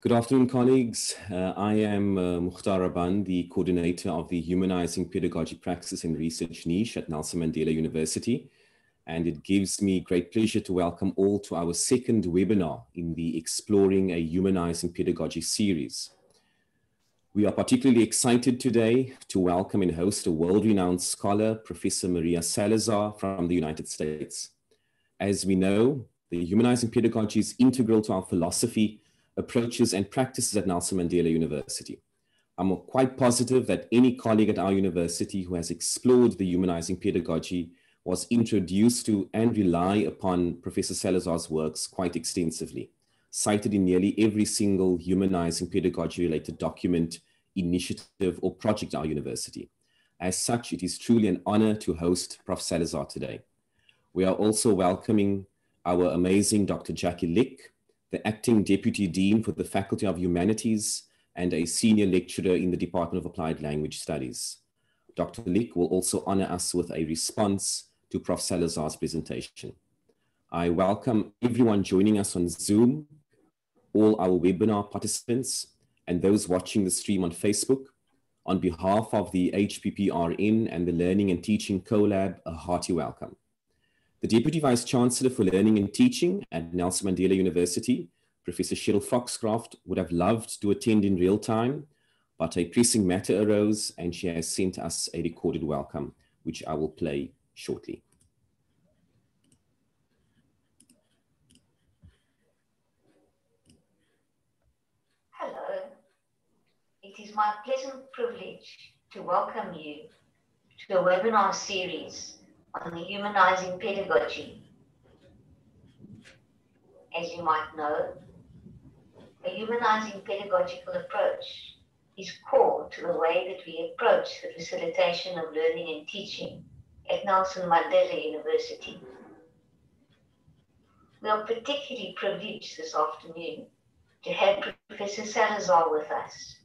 Good afternoon, colleagues. Uh, I am uh, Mukhtar Rabban, the coordinator of the Humanizing Pedagogy Praxis and Research niche at Nelson Mandela University. And it gives me great pleasure to welcome all to our second webinar in the Exploring a Humanizing Pedagogy series. We are particularly excited today to welcome and host a world-renowned scholar, Professor Maria Salazar from the United States. As we know, the humanizing pedagogy is integral to our philosophy approaches and practices at Nelson Mandela University. I'm quite positive that any colleague at our university who has explored the humanizing pedagogy was introduced to and rely upon Professor Salazar's works quite extensively, cited in nearly every single humanizing pedagogy related document, initiative, or project at our university. As such, it is truly an honor to host Prof. Salazar today. We are also welcoming our amazing Dr. Jackie Lück, the acting deputy dean for the Faculty of Humanities, and a senior lecturer in the Department of Applied Language Studies. Dr. Lück will also honor us with a response to Prof. Salazar's presentation. I welcome everyone joining us on Zoom, all our webinar participants, and those watching the stream on Facebook. On behalf of the HPPRN and the Learning and Teaching CoLab, a hearty welcome. The Deputy Vice Chancellor for Learning and Teaching at Nelson Mandela University, Professor Cheryl Foxcroft, would have loved to attend in real time, but a pressing matter arose and she has sent us a recorded welcome, which I will play shortly. Hello. It is my pleasant privilege to welcome you to a webinar series on the humanizing pedagogy. As you might know, a humanizing pedagogical approach is core to the way that we approach the facilitation of learning and teaching at Nelson Mandela University. We are particularly privileged this afternoon to have Professor Salazar with us,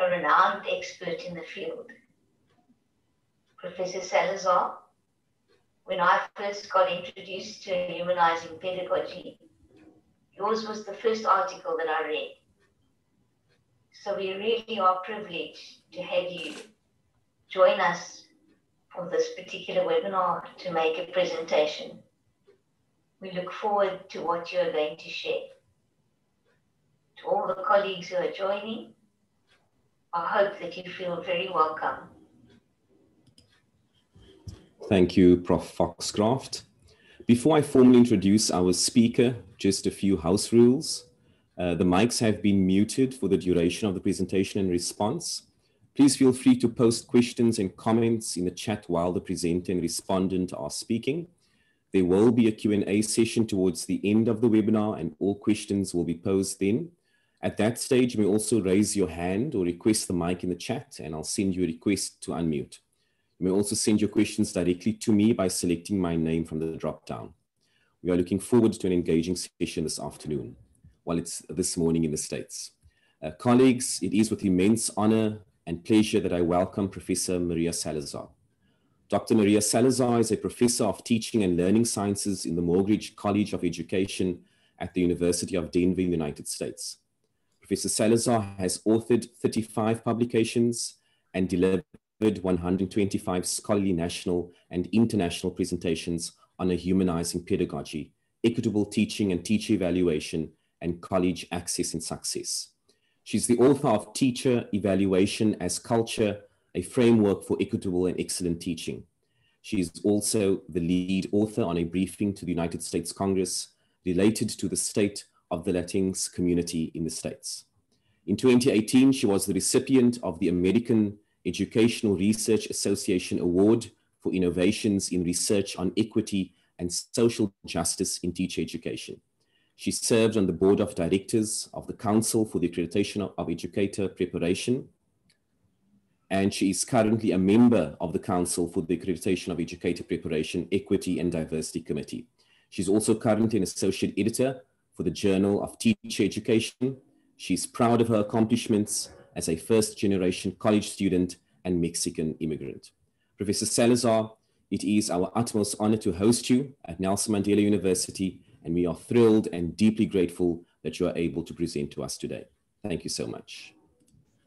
a renowned expert in the field. Professor Salazar when I first got introduced to humanizing pedagogy, yours was the first article that I read. So we really are privileged to have you join us for this particular webinar to make a presentation. We look forward to what you are going to share. To all the colleagues who are joining, I hope that you feel very welcome Thank you, Prof. Foxcroft. Before I formally introduce our speaker, just a few house rules. Uh, the mics have been muted for the duration of the presentation and response. Please feel free to post questions and comments in the chat while the presenter and respondent are speaking. There will be a Q&A session towards the end of the webinar and all questions will be posed then. At that stage, you may also raise your hand or request the mic in the chat and I'll send you a request to unmute. You may also send your questions directly to me by selecting my name from the drop-down. We are looking forward to an engaging session this afternoon, while it's this morning in the States. Uh, colleagues, it is with immense honor and pleasure that I welcome Professor Maria Salazar. Dr. Maria Salazar is a professor of teaching and learning sciences in the Morgridge College of Education at the University of Denver United States. Professor Salazar has authored 35 publications and delivered 125 scholarly national and international presentations on a humanizing pedagogy, equitable teaching and teacher evaluation, and college access and success. She's the author of Teacher Evaluation as Culture, a framework for equitable and excellent teaching. She is also the lead author on a briefing to the United States Congress related to the state of the Latinx community in the States. In 2018, she was the recipient of the American Educational Research Association Award for innovations in research on equity and social justice in teacher education. She served on the board of directors of the Council for the Accreditation of Educator Preparation, and she is currently a member of the Council for the Accreditation of Educator Preparation, Equity and Diversity Committee. She's also currently an associate editor for the Journal of Teacher Education. She's proud of her accomplishments as a first generation college student and Mexican immigrant. Professor Salazar, it is our utmost honor to host you at Nelson Mandela University, and we are thrilled and deeply grateful that you are able to present to us today. Thank you so much.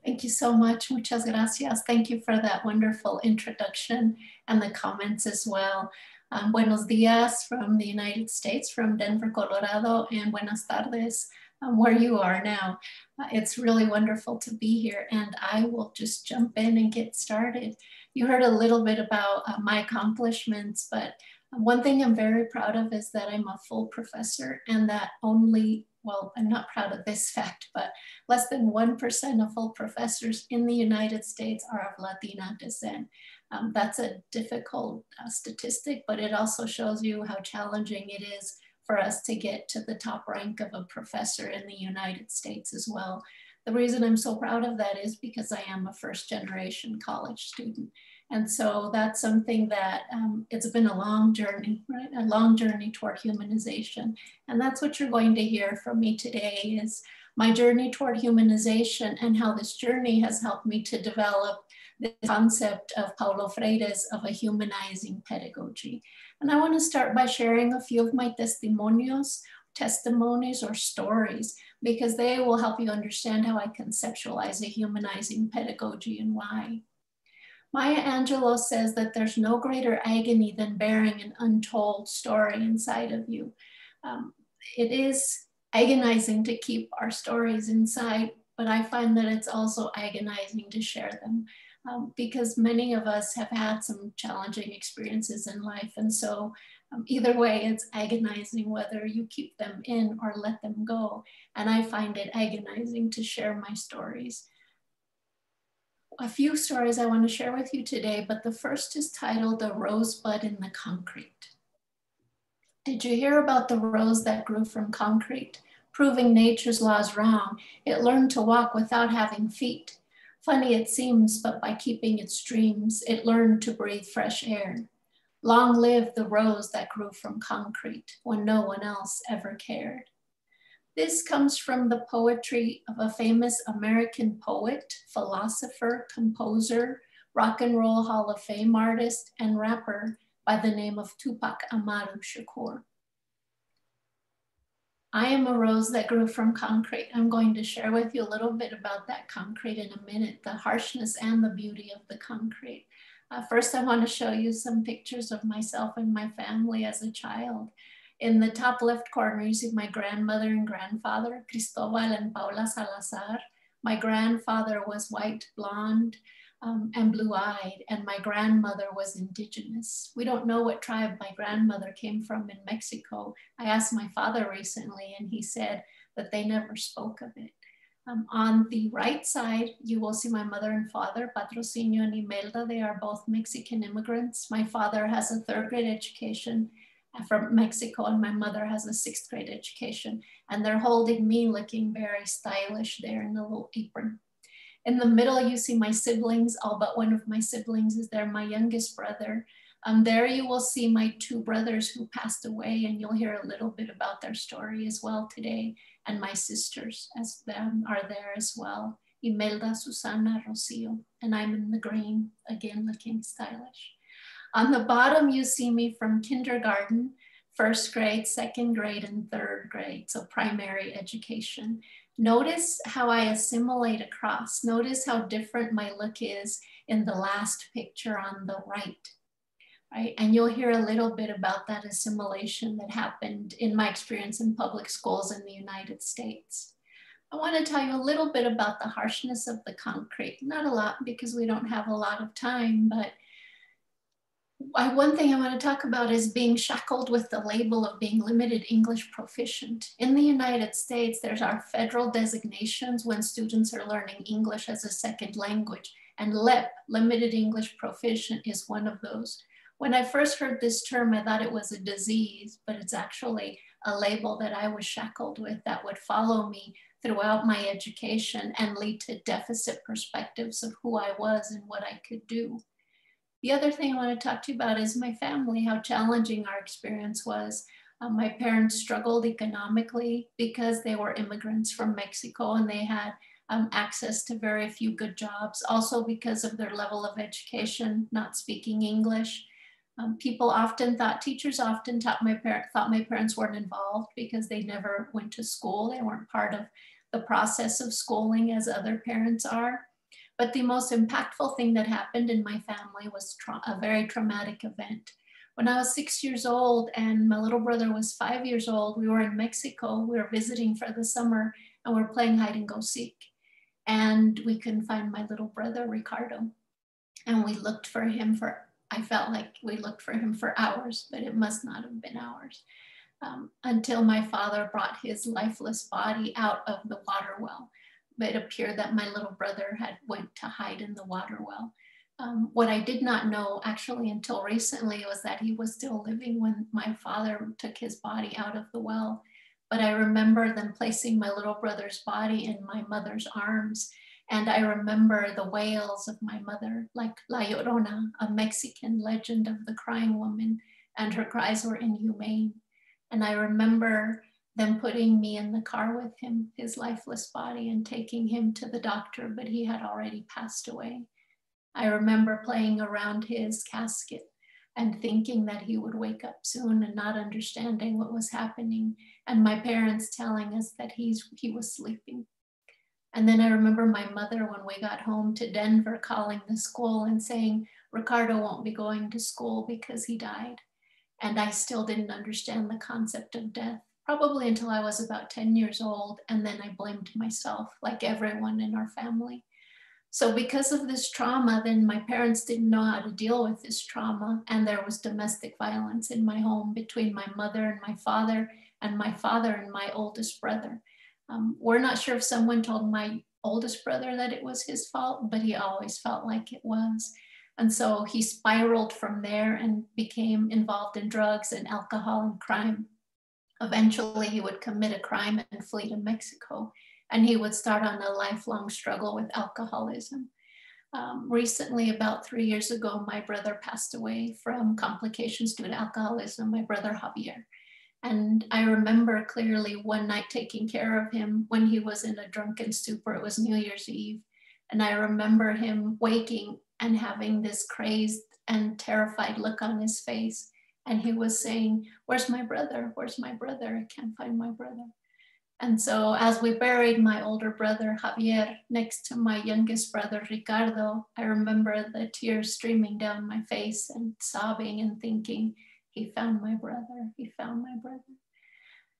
Thank you so much. Muchas gracias. Thank you for that wonderful introduction and the comments as well. Um, buenos dias from the United States, from Denver, Colorado, and buenas tardes where you are now. Uh, it's really wonderful to be here, and I will just jump in and get started. You heard a little bit about uh, my accomplishments, but one thing I'm very proud of is that I'm a full professor and that only, well, I'm not proud of this fact, but less than 1% of full professors in the United States are of Latina descent. Um, that's a difficult uh, statistic, but it also shows you how challenging it is for us to get to the top rank of a professor in the United States as well. The reason I'm so proud of that is because I am a first generation college student. And so that's something that um, it's been a long journey, right? A long journey toward humanization. And that's what you're going to hear from me today is my journey toward humanization and how this journey has helped me to develop the concept of Paulo Freire's of a humanizing pedagogy. And I want to start by sharing a few of my testimonios, testimonies or stories, because they will help you understand how I conceptualize a humanizing pedagogy and why. Maya Angelou says that there's no greater agony than bearing an untold story inside of you. Um, it is agonizing to keep our stories inside, but I find that it's also agonizing to share them um, because many of us have had some challenging experiences in life. And so, um, either way, it's agonizing whether you keep them in or let them go. And I find it agonizing to share my stories a few stories I want to share with you today, but the first is titled The Rosebud in the Concrete. Did you hear about the rose that grew from concrete? Proving nature's laws wrong, it learned to walk without having feet. Funny it seems, but by keeping its dreams, it learned to breathe fresh air. Long live the rose that grew from concrete when no one else ever cared. This comes from the poetry of a famous American poet, philosopher, composer, rock and roll Hall of Fame artist, and rapper by the name of Tupac Amaru Shakur. I am a rose that grew from concrete. I'm going to share with you a little bit about that concrete in a minute, the harshness and the beauty of the concrete. Uh, first, I want to show you some pictures of myself and my family as a child. In the top left corner, you see my grandmother and grandfather, Cristobal and Paula Salazar. My grandfather was white, blonde, um, and blue-eyed, and my grandmother was indigenous. We don't know what tribe my grandmother came from in Mexico. I asked my father recently, and he said that they never spoke of it. Um, on the right side, you will see my mother and father, Patrocinio and Imelda. They are both Mexican immigrants. My father has a third grade education from Mexico, and my mother has a sixth grade education. And they're holding me looking very stylish there in the little apron. In the middle, you see my siblings, all but one of my siblings is there, my youngest brother. Um, there you will see my two brothers who passed away, and you'll hear a little bit about their story as well today. And my sisters as them are there as well. Imelda, Susana, Rocio, and I'm in the green, again looking stylish. On the bottom, you see me from kindergarten, first grade, second grade, and third grade, so primary education. Notice how I assimilate across. Notice how different my look is in the last picture on the right, right? And you'll hear a little bit about that assimilation that happened in my experience in public schools in the United States. I want to tell you a little bit about the harshness of the concrete. Not a lot because we don't have a lot of time, but I, one thing I want to talk about is being shackled with the label of being limited English proficient. In the United States, there's our federal designations when students are learning English as a second language, and LEP, limited English proficient, is one of those. When I first heard this term, I thought it was a disease, but it's actually a label that I was shackled with that would follow me throughout my education and lead to deficit perspectives of who I was and what I could do. The other thing I want to talk to you about is my family, how challenging our experience was. Um, my parents struggled economically because they were immigrants from Mexico and they had um, access to very few good jobs. Also because of their level of education, not speaking English. Um, people often thought, teachers often taught my parent, thought my parents weren't involved because they never went to school. They weren't part of the process of schooling as other parents are. But the most impactful thing that happened in my family was a very traumatic event. When I was six years old and my little brother was five years old, we were in Mexico. We were visiting for the summer and we were playing hide and go seek. And we couldn't find my little brother, Ricardo. And we looked for him for, I felt like we looked for him for hours, but it must not have been hours. Um, until my father brought his lifeless body out of the water well. It appeared that my little brother had went to hide in the water well. Um, what I did not know actually until recently was that he was still living when my father took his body out of the well. But I remember them placing my little brother's body in my mother's arms and I remember the wails of my mother, like La Llorona, a Mexican legend of the crying woman, and her cries were inhumane. And I remember them putting me in the car with him, his lifeless body, and taking him to the doctor, but he had already passed away. I remember playing around his casket and thinking that he would wake up soon and not understanding what was happening, and my parents telling us that he's, he was sleeping. And then I remember my mother, when we got home to Denver, calling the school and saying, Ricardo won't be going to school because he died. And I still didn't understand the concept of death, probably until I was about 10 years old. And then I blamed myself, like everyone in our family. So, because of this trauma, then my parents didn't know how to deal with this trauma. And there was domestic violence in my home between my mother and my father, and my father and my oldest brother. Um, we're not sure if someone told my oldest brother that it was his fault, but he always felt like it was. And so he spiraled from there and became involved in drugs and alcohol and crime. Eventually, he would commit a crime and flee to Mexico. And he would start on a lifelong struggle with alcoholism. Um, recently, about three years ago, my brother passed away from complications due to alcoholism, my brother Javier. And I remember clearly one night taking care of him when he was in a drunken stupor. It was New Year's Eve. And I remember him waking and having this crazed and terrified look on his face. And he was saying, Where's my brother? Where's my brother? I can't find my brother. And so, as we buried my older brother Javier next to my youngest brother Ricardo, I remember the tears streaming down my face and sobbing and thinking, he found my brother. He found my brother.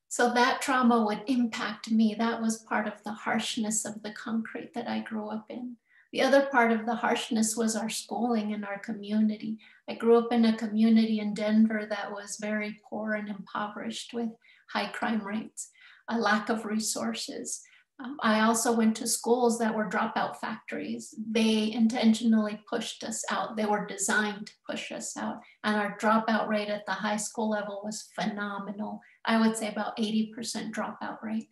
So that trauma would impact me. That was part of the harshness of the concrete that I grew up in. The other part of the harshness was our schooling and our community. I grew up in a community in Denver that was very poor and impoverished with high crime rates, a lack of resources, um, I also went to schools that were dropout factories. They intentionally pushed us out. They were designed to push us out. And our dropout rate at the high school level was phenomenal. I would say about 80% dropout rate.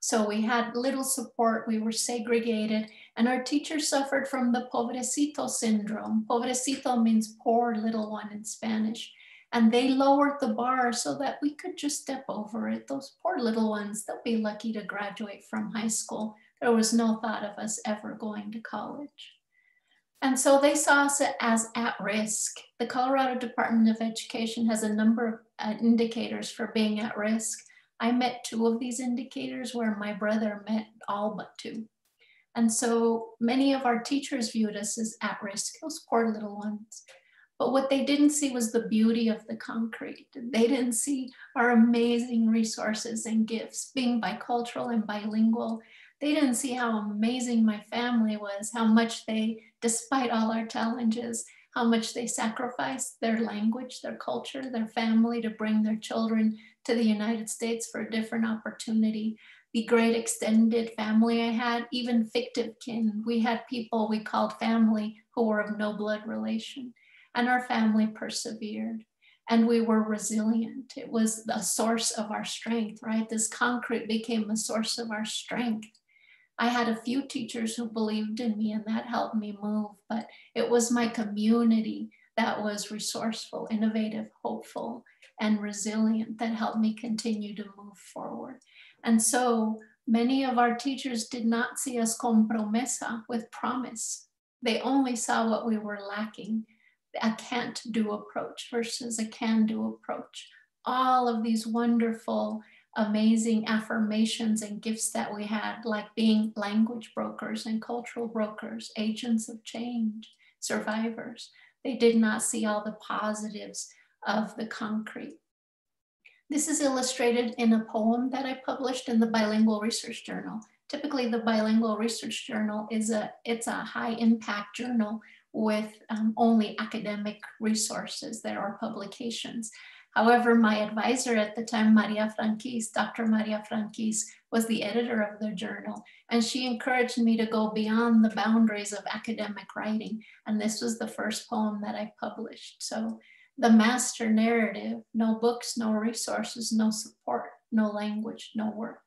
So we had little support, we were segregated, and our teachers suffered from the pobrecito syndrome. Pobrecito means poor little one in Spanish and they lowered the bar so that we could just step over it. Those poor little ones, they'll be lucky to graduate from high school. There was no thought of us ever going to college. And so they saw us as at risk. The Colorado Department of Education has a number of uh, indicators for being at risk. I met two of these indicators where my brother met all but two. And so many of our teachers viewed us as at risk, those poor little ones. But what they didn't see was the beauty of the concrete. They didn't see our amazing resources and gifts, being bicultural and bilingual. They didn't see how amazing my family was, how much they, despite all our challenges, how much they sacrificed their language, their culture, their family to bring their children to the United States for a different opportunity. The great extended family I had, even fictive kin. We had people we called family who were of no blood relation and our family persevered and we were resilient. It was a source of our strength, right? This concrete became a source of our strength. I had a few teachers who believed in me and that helped me move, but it was my community that was resourceful, innovative, hopeful, and resilient that helped me continue to move forward. And so many of our teachers did not see us con promesa with promise. They only saw what we were lacking a can't do approach versus a can do approach. All of these wonderful, amazing affirmations and gifts that we had, like being language brokers and cultural brokers, agents of change, survivors. They did not see all the positives of the concrete. This is illustrated in a poem that I published in the Bilingual Research Journal. Typically, the Bilingual Research Journal is a it's a high impact journal with um, only academic resources. There are publications. However, my advisor at the time, Maria Fránquiz, Dr. Maria Fránquiz, was the editor of the journal, and she encouraged me to go beyond the boundaries of academic writing. And this was the first poem that I published. So the master narrative, no books, no resources, no support, no language, no work.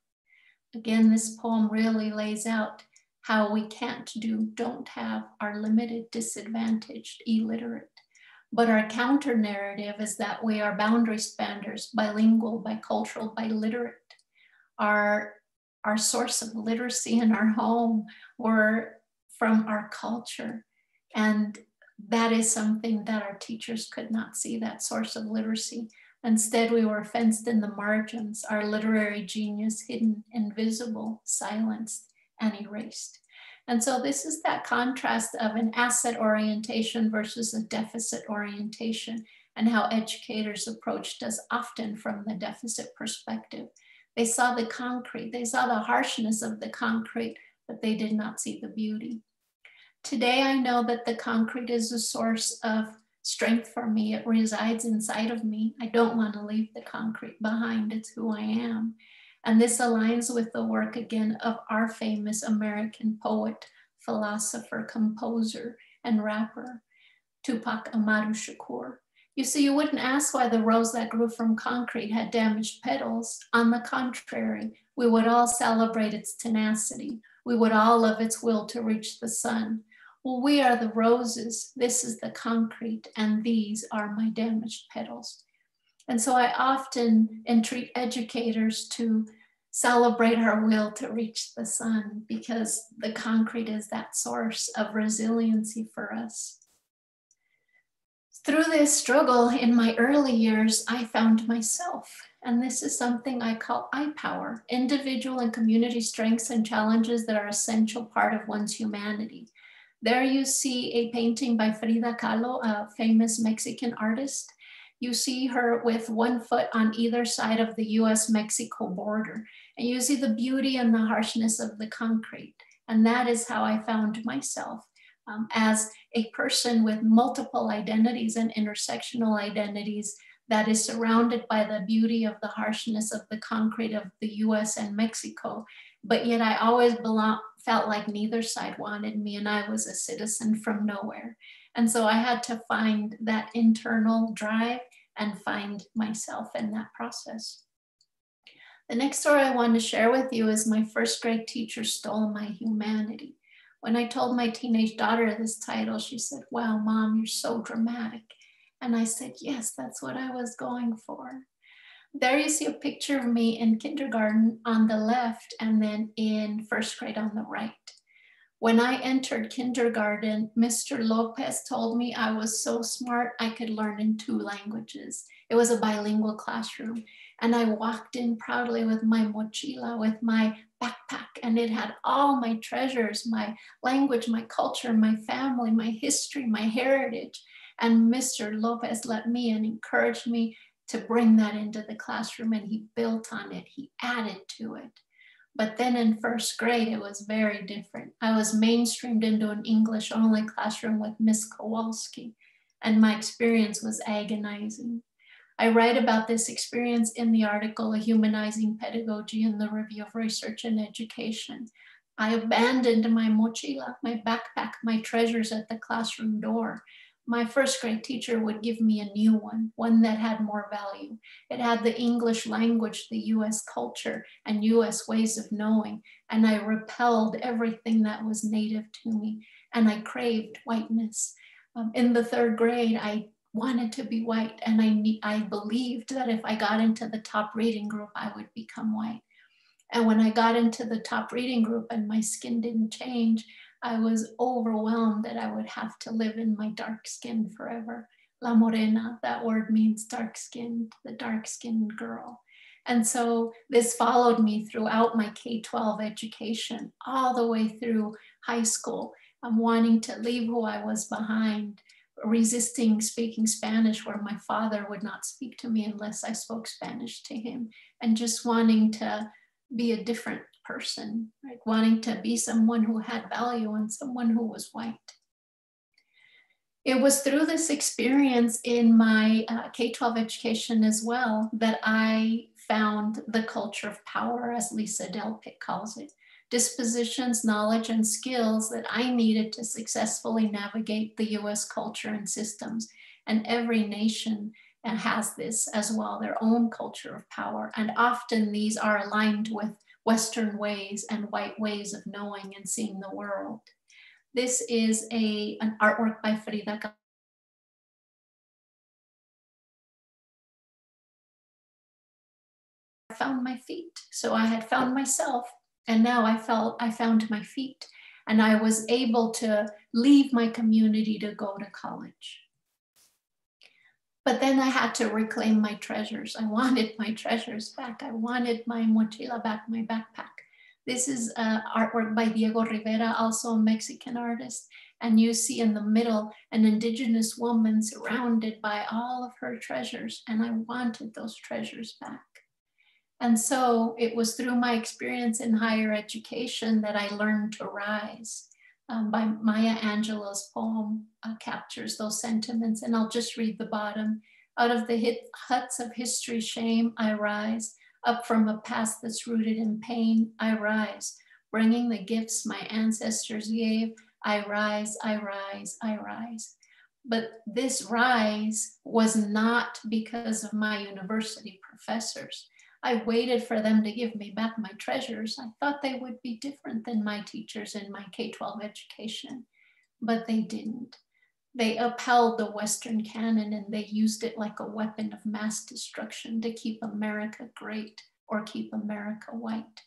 Again, this poem really lays out how we can't do, don't have, are limited, disadvantaged, illiterate. But our counter narrative is that we are boundary spanners, bilingual, bicultural, biliterate. Our, our source of literacy in our home were from our culture. And that is something that our teachers could not see, that source of literacy. Instead, we were fenced in the margins, our literary genius hidden, invisible, silenced, and erased. And so this is that contrast of an asset orientation versus a deficit orientation and how educators approached us often from the deficit perspective. They saw the concrete, they saw the harshness of the concrete, but they did not see the beauty. Today, I know that the concrete is a source of strength for me. It resides inside of me. I don't want to leave the concrete behind. It's who I am. And this aligns with the work again of our famous American poet, philosopher, composer, and rapper, Tupac Amaru Shakur. You see, you wouldn't ask why the rose that grew from concrete had damaged petals. On the contrary, we would all celebrate its tenacity. We would all love its will to reach the sun. Well, we are the roses. This is the concrete, and these are my damaged petals. And so I often entreat educators to celebrate our will to reach the sun because the concrete is that source of resiliency for us. Through this struggle in my early years, I found myself. And this is something I call I power individual and community strengths and challenges that are essential part of one's humanity. There you see a painting by Frida Kahlo, a famous Mexican artist you see her with one foot on either side of the US Mexico border. And you see the beauty and the harshness of the concrete. And that is how I found myself um, as a person with multiple identities and intersectional identities that is surrounded by the beauty of the harshness of the concrete of the US and Mexico. But yet I always belong, felt like neither side wanted me and I was a citizen from nowhere. And so I had to find that internal drive and find myself in that process. The next story I want to share with you is my first grade teacher stole my humanity. When I told my teenage daughter this title, she said, Wow, mom, you're so dramatic. And I said, Yes, that's what I was going for. There you see a picture of me in kindergarten on the left and then in first grade on the right. When I entered kindergarten, Mr. Lopez told me I was so smart I could learn in two languages. It was a bilingual classroom. And I walked in proudly with my mochila, with my backpack, and it had all my treasures my language, my culture, my family, my history, my heritage. And Mr. Lopez let me and encouraged me to bring that into the classroom, and he built on it, he added to it. But then in first grade, it was very different. I was mainstreamed into an English only classroom with Miss Kowalski, and my experience was agonizing. I write about this experience in the article, A Humanizing Pedagogy in the Review of Research and Education. I abandoned my mochila, my backpack, my treasures at the classroom door my first grade teacher would give me a new one, one that had more value. It had the English language, the US culture, and US ways of knowing. And I repelled everything that was native to me, and I craved whiteness. Um, in the third grade, I wanted to be white, and I, I believed that if I got into the top reading group, I would become white. And when I got into the top reading group and my skin didn't change, I was overwhelmed that I would have to live in my dark skin forever. La Morena, that word means dark skinned, the dark skinned girl. And so this followed me throughout my K 12 education, all the way through high school. I'm wanting to leave who I was behind, resisting speaking Spanish, where my father would not speak to me unless I spoke Spanish to him, and just wanting to be a different person, like Wanting to be someone who had value and someone who was white. It was through this experience in my uh, K 12 education as well that I found the culture of power, as Lisa Delpit calls it dispositions, knowledge, and skills that I needed to successfully navigate the US culture and systems. And every nation has this as well, their own culture of power. And often these are aligned with Western ways and white ways of knowing and seeing the world. This is a, an artwork by Frida I found my feet. So I had found myself and now I felt I found my feet and I was able to leave my community to go to college. But then I had to reclaim my treasures. I wanted my treasures back. I wanted my mochila back, my backpack. This is uh, artwork by Diego Rivera, also a Mexican artist. And you see in the middle an indigenous woman surrounded by all of her treasures. And I wanted those treasures back. And so it was through my experience in higher education that I learned to rise. Um, by Maya Angelou's poem uh, captures those sentiments. And I'll just read the bottom. Out of the hit, huts of history, shame, I rise. Up from a past that's rooted in pain, I rise. Bringing the gifts my ancestors gave, I rise, I rise, I rise. But this rise was not because of my university professors. I waited for them to give me back my treasures. I thought they would be different than my teachers in my K 12 education, but they didn't. They upheld the Western canon and they used it like a weapon of mass destruction to keep America great or keep America white.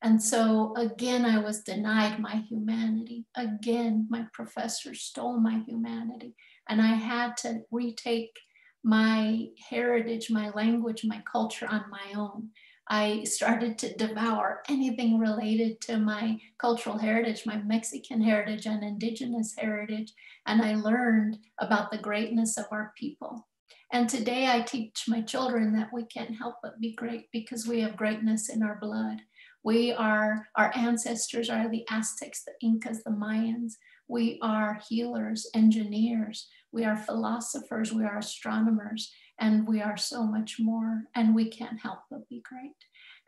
And so again, I was denied my humanity. Again, my professor stole my humanity. And I had to retake my heritage, my language, my culture on my own. I started to devour anything related to my cultural heritage, my Mexican heritage and indigenous heritage, and I learned about the greatness of our people. And today I teach my children that we can't help but be great because we have greatness in our blood. We are, our ancestors are the Aztecs, the Incas, the Mayans. We are healers, engineers, we are philosophers, we are astronomers, and we are so much more, and we can't help but be great.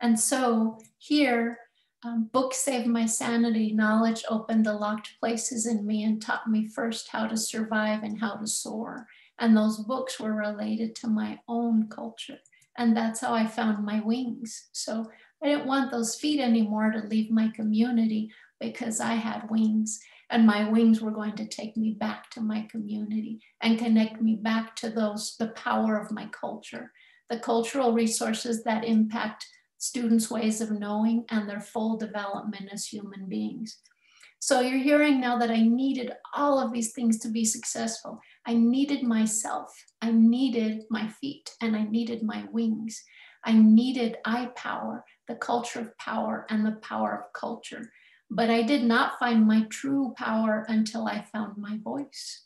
And so here, um, books saved my sanity. Knowledge opened the locked places in me and taught me first how to survive and how to soar. And those books were related to my own culture. And that's how I found my wings. So I didn't want those feet anymore to leave my community because I had wings and my wings were going to take me back to my community and connect me back to those the power of my culture the cultural resources that impact students ways of knowing and their full development as human beings. So you're hearing now that i needed all of these things to be successful. I needed myself. I needed my feet and i needed my wings. I needed I power the culture of power and the power of culture but I did not find my true power until I found my voice.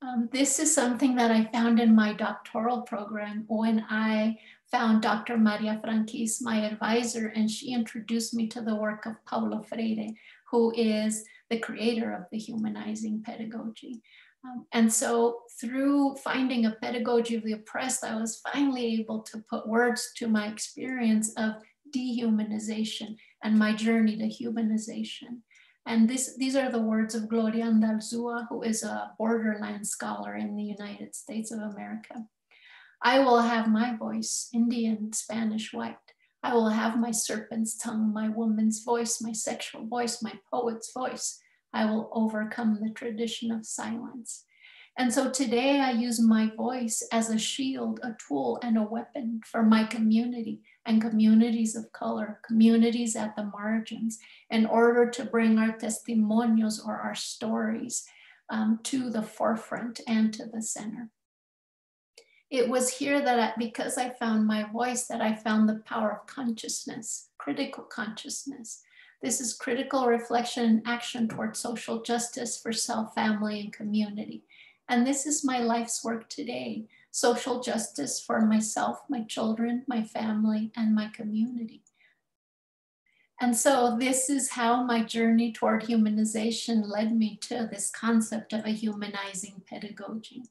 Um, this is something that I found in my doctoral program when I found Dr. Maria Fránquiz, my advisor, and she introduced me to the work of Paulo Freire, who is the creator of the humanizing pedagogy. Um, and so through finding a pedagogy of the oppressed, I was finally able to put words to my experience of dehumanization and my journey to humanization. And this, these are the words of Gloria Anzaldúa, who is a borderland scholar in the United States of America. I will have my voice, Indian, Spanish, white. I will have my serpent's tongue, my woman's voice, my sexual voice, my poet's voice. I will overcome the tradition of silence. And so today I use my voice as a shield, a tool, and a weapon for my community and communities of color, communities at the margins, in order to bring our testimonios or our stories um, to the forefront and to the center. It was here that I, because I found my voice, that I found the power of consciousness, critical consciousness. This is critical reflection and action towards social justice for self, family, and community. And this is my life's work today social justice for myself, my children, my family, and my community. And so, this is how my journey toward humanization led me to this concept of a humanizing pedagogy.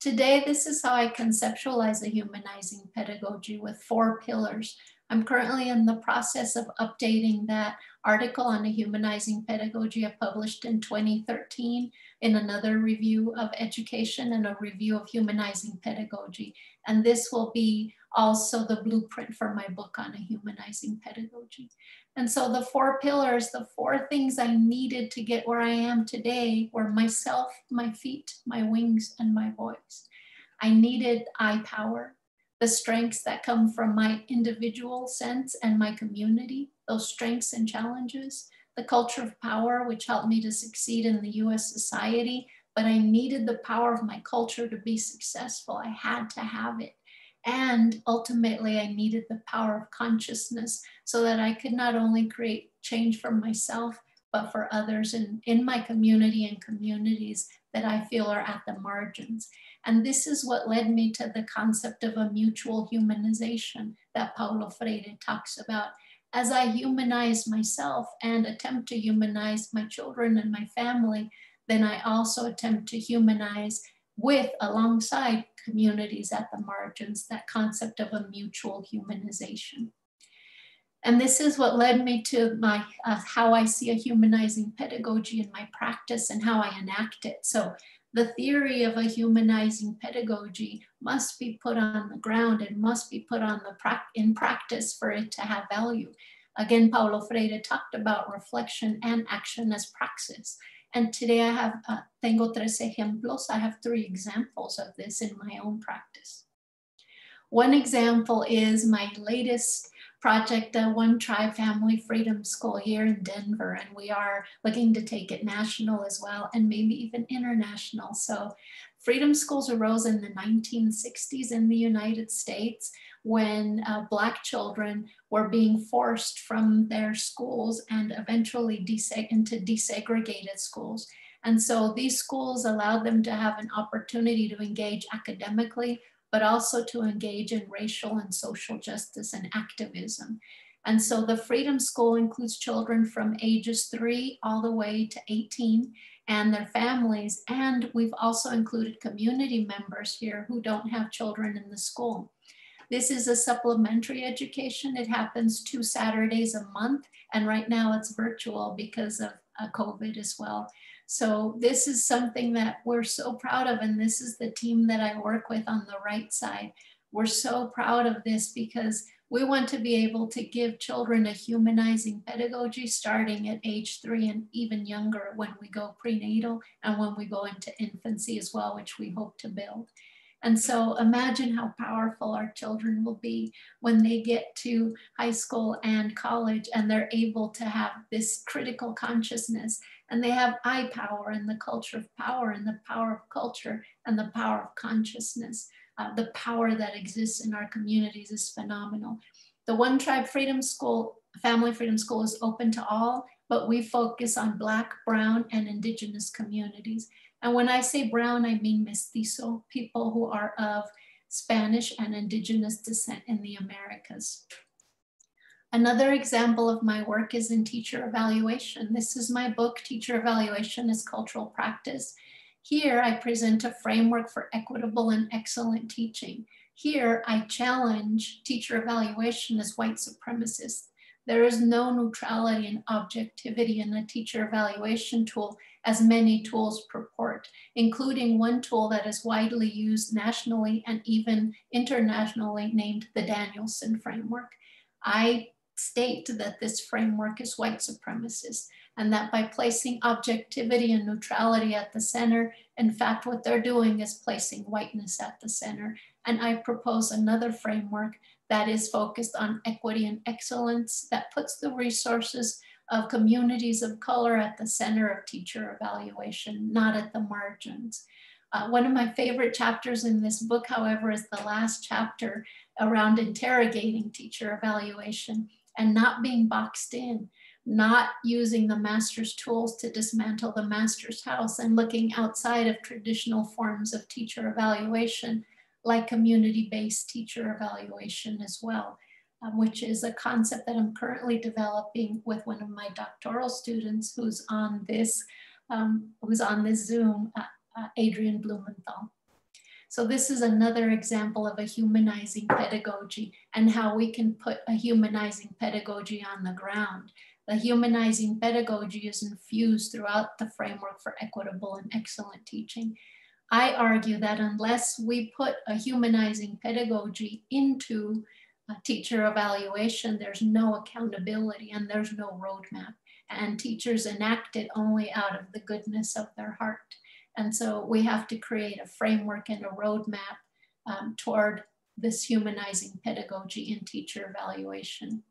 Today, this is how I conceptualize a humanizing pedagogy with four pillars. I'm currently in the process of updating that article on a humanizing pedagogy I published in 2013 in another review of education and a review of humanizing pedagogy. And this will be also the blueprint for my book on a humanizing pedagogy. And so the four pillars, the four things I needed to get where I am today were myself, my feet, my wings, and my voice. I needed I power, the strengths that come from my individual sense and my community, those strengths and challenges, the culture of power, which helped me to succeed in the US society, but I needed the power of my culture to be successful. I had to have it. And ultimately, I needed the power of consciousness so that I could not only create change for myself, but for others in, in my community and communities that I feel are at the margins. And this is what led me to the concept of a mutual humanization that Paulo Freire talks about. As I humanize myself and attempt to humanize my children and my family, then I also attempt to humanize with alongside communities at the margins, that concept of a mutual humanization. And this is what led me to my uh, how I see a humanizing pedagogy in my practice and how I enact it. So the theory of a humanizing pedagogy must be put on the ground and must be put on the pra in practice for it to have value. Again, Paulo Freire talked about reflection and action as praxis. And today I have, uh, tengo tres ejemplos. I have three examples of this in my own practice. One example is my latest project, the One Tribe Family Freedom School here in Denver. And we are looking to take it national as well and maybe even international. So freedom schools arose in the 1960s in the United States when uh, Black children were being forced from their schools and eventually deseg into desegregated schools. And so these schools allowed them to have an opportunity to engage academically, but also to engage in racial and social justice and activism. And so the Freedom School includes children from ages three all the way to 18 and their families. And we've also included community members here who don't have children in the school. This is a supplementary education. It happens two Saturdays a month. And right now it's virtual because of uh, COVID as well. So this is something that we're so proud of. And this is the team that I work with on the right side. We're so proud of this because we want to be able to give children a humanizing pedagogy starting at age three and even younger when we go prenatal and when we go into infancy as well, which we hope to build. And so imagine how powerful our children will be when they get to high school and college and they're able to have this critical consciousness and they have I power and the culture of power and the power of culture and the power of consciousness. Uh, the power that exists in our communities is phenomenal. The One Tribe Freedom School, Family Freedom School is open to all, but we focus on Black, Brown, and Indigenous communities. And when I say brown, I mean mestizo, people who are of Spanish and indigenous descent in the Americas. Another example of my work is in teacher evaluation. This is my book, Teacher Evaluation is Cultural Practice. Here I present a framework for equitable and excellent teaching. Here I challenge teacher evaluation as white supremacist. There is no neutrality and objectivity in a teacher evaluation tool as many tools purport, including one tool that is widely used nationally and even internationally named the Danielson Framework. I state that this framework is white supremacist and that by placing objectivity and neutrality at the center, in fact, what they're doing is placing whiteness at the center. And I propose another framework that is focused on equity and excellence, that puts the resources of communities of color at the center of teacher evaluation, not at the margins. Uh, one of my favorite chapters in this book, however, is the last chapter around interrogating teacher evaluation and not being boxed in, not using the master's tools to dismantle the master's house and looking outside of traditional forms of teacher evaluation, like community-based teacher evaluation as well, um, which is a concept that I'm currently developing with one of my doctoral students who's on this, um, who's on this Zoom, uh, uh, Adrian Blumenthal. So this is another example of a humanizing pedagogy and how we can put a humanizing pedagogy on the ground. The humanizing pedagogy is infused throughout the framework for equitable and excellent teaching. I argue that unless we put a humanizing pedagogy into teacher evaluation, there's no accountability and there's no roadmap. And teachers enact it only out of the goodness of their heart. And so we have to create a framework and a roadmap um, toward this humanizing pedagogy in teacher evaluation.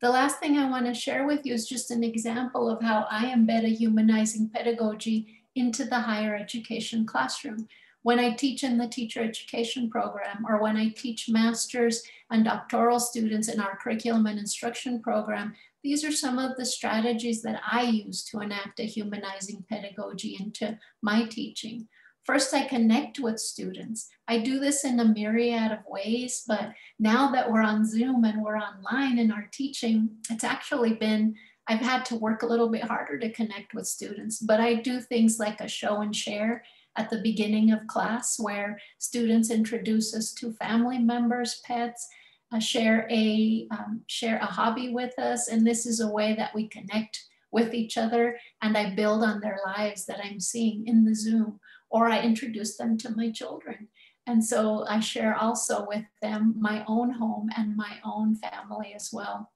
The last thing I want to share with you is just an example of how I embed a humanizing pedagogy into the higher education classroom. When I teach in the teacher education program or when I teach masters and doctoral students in our curriculum and instruction program, these are some of the strategies that I use to enact a humanizing pedagogy into my teaching. First, I connect with students. I do this in a myriad of ways, but now that we're on Zoom and we're online in our teaching, it's actually been I've had to work a little bit harder to connect with students, but I do things like a show and share at the beginning of class where students introduce us to family members, pets, uh, share a um, share a hobby with us, and this is a way that we connect with each other and I build on their lives that I'm seeing in the Zoom, or I introduce them to my children. And so I share also with them my own home and my own family as well.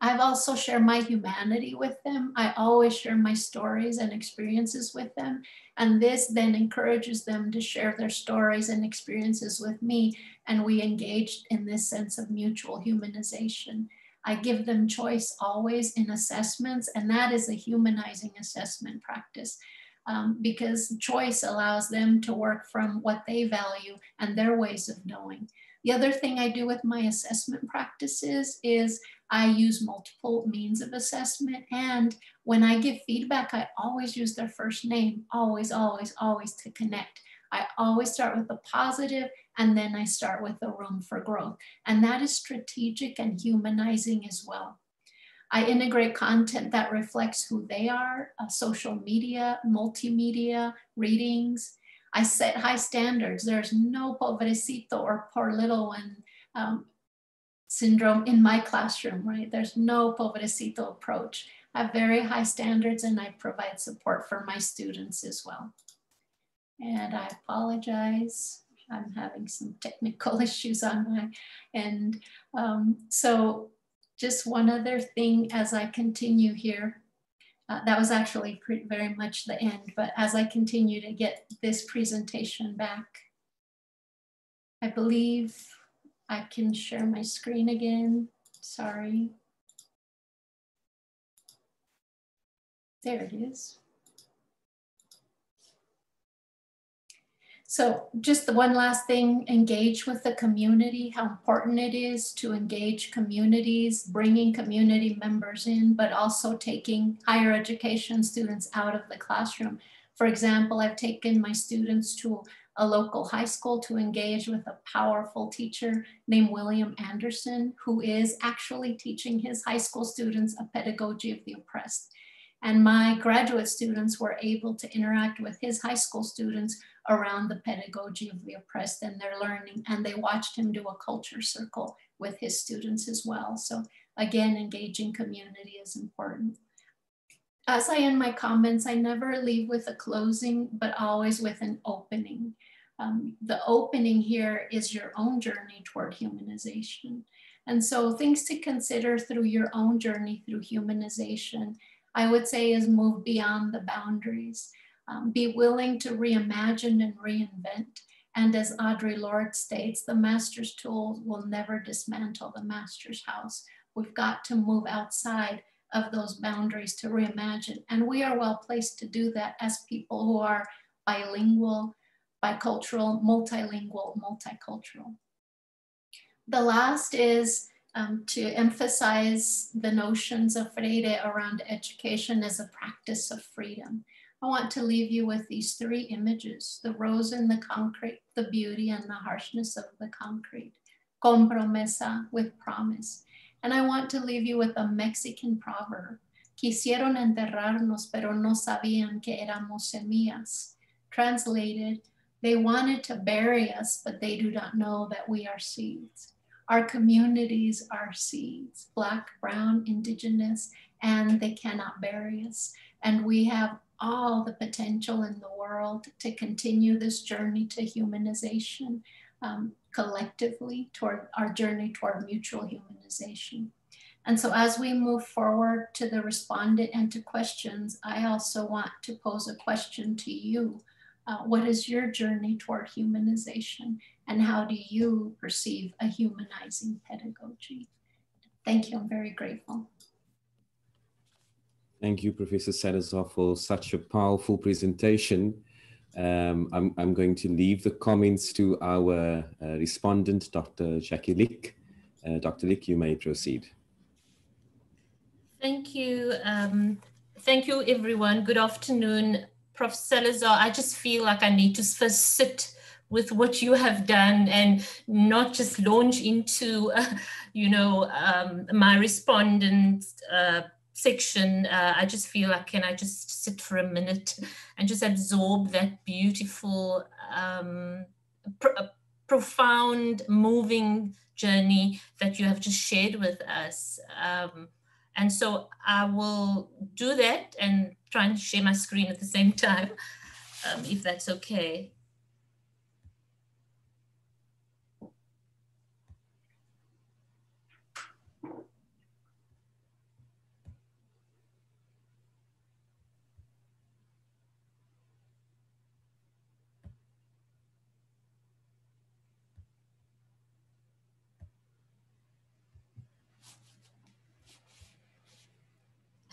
I've also shared my humanity with them. I always share my stories and experiences with them. And this then encourages them to share their stories and experiences with me. And we engage in this sense of mutual humanization. I give them choice always in assessments, and that is a humanizing assessment practice. Um, because choice allows them to work from what they value and their ways of knowing. The other thing I do with my assessment practices is I use multiple means of assessment. And when I give feedback, I always use their first name, always, always, always to connect. I always start with the positive and then I start with the room for growth. And that is strategic and humanizing as well. I integrate content that reflects who they are, uh, social media, multimedia, readings. I set high standards. There's no pobrecito or poor little one um, syndrome in my classroom, right? There's no pobrecito approach. I have very high standards and I provide support for my students as well. And I apologize. I'm having some technical issues on my end. Um, so just one other thing as I continue here. Uh, that was actually very much the end, but as I continue to get this presentation back, I believe I can share my screen again. Sorry. There it is. So just the one last thing, engage with the community, how important it is to engage communities, bringing community members in, but also taking higher education students out of the classroom. For example, I've taken my students to a local high school to engage with a powerful teacher named William Anderson, who is actually teaching his high school students a pedagogy of the oppressed. And my graduate students were able to interact with his high school students around the pedagogy of the oppressed and their learning. And they watched him do a culture circle with his students as well. So again, engaging community is important. As I end my comments, I never leave with a closing, but always with an opening. Um, the opening here is your own journey toward humanization. And so things to consider through your own journey through humanization, I would say is move beyond the boundaries. Um, be willing to reimagine and reinvent And as Audre Lorde states, the master's tools will never dismantle the master's house. We've got to move outside of those boundaries to reimagine. And we are well placed to do that as people who are bilingual, bicultural, multilingual, multicultural. The last is um, to emphasize the notions of Freire around education as a practice of freedom. I want to leave you with these three images, the rose in the concrete, the beauty and the harshness of the concrete, con promesa with promise. And I want to leave you with a Mexican proverb, quisieron enterrarnos, pero no sabían que éramos semillas. Translated, they wanted to bury us, but they do not know that we are seeds. Our communities are seeds, black, brown, indigenous, and they cannot bury us. And we have all the potential in the world to continue this journey to humanization um, collectively toward our journey toward mutual humanization. And so as we move forward to the respondent and to questions, I also want to pose a question to you. Uh, what is your journey toward humanization? And how do you perceive a humanizing pedagogy? Thank you, I'm very grateful. Thank you, Professor Salazar, for such a powerful presentation. Um, I'm, I'm going to leave the comments to our uh, respondent, Dr. Jackie Lück. Uh, Dr. Lück, you may proceed. Thank you. Um, thank you, everyone. Good afternoon. Prof. Salazar, I just feel like I need to first sit with what you have done and not just launch into, uh, you know, um, my respondent uh, section. Uh, I just feel like, can I just sit for a minute and just absorb that beautiful, um, uh, profound, moving journey that you have just shared with us. Um, and so I will do that and try and share my screen at the same time, um, if that's okay.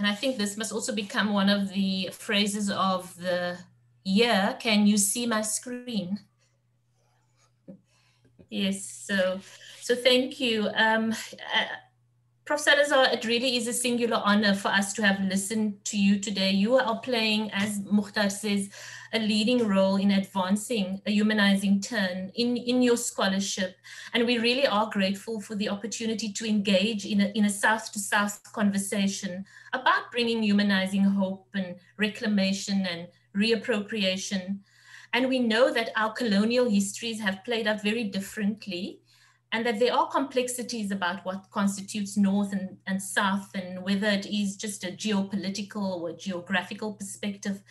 And I think this must also become one of the phrases of the year. Can you see my screen? Yes, so so thank you. Um, uh, Prof. Salazar, it really is a singular honor for us to have listened to you today. You are playing, as Mukhtar says, a leading role in advancing a humanizing turn in, in your scholarship. And we really are grateful for the opportunity to engage in a, in a South to South conversation about bringing humanizing hope and reclamation and reappropriation. And we know that our colonial histories have played out very differently and that there are complexities about what constitutes North and, and South, and whether it is just a geopolitical or geographical perspective.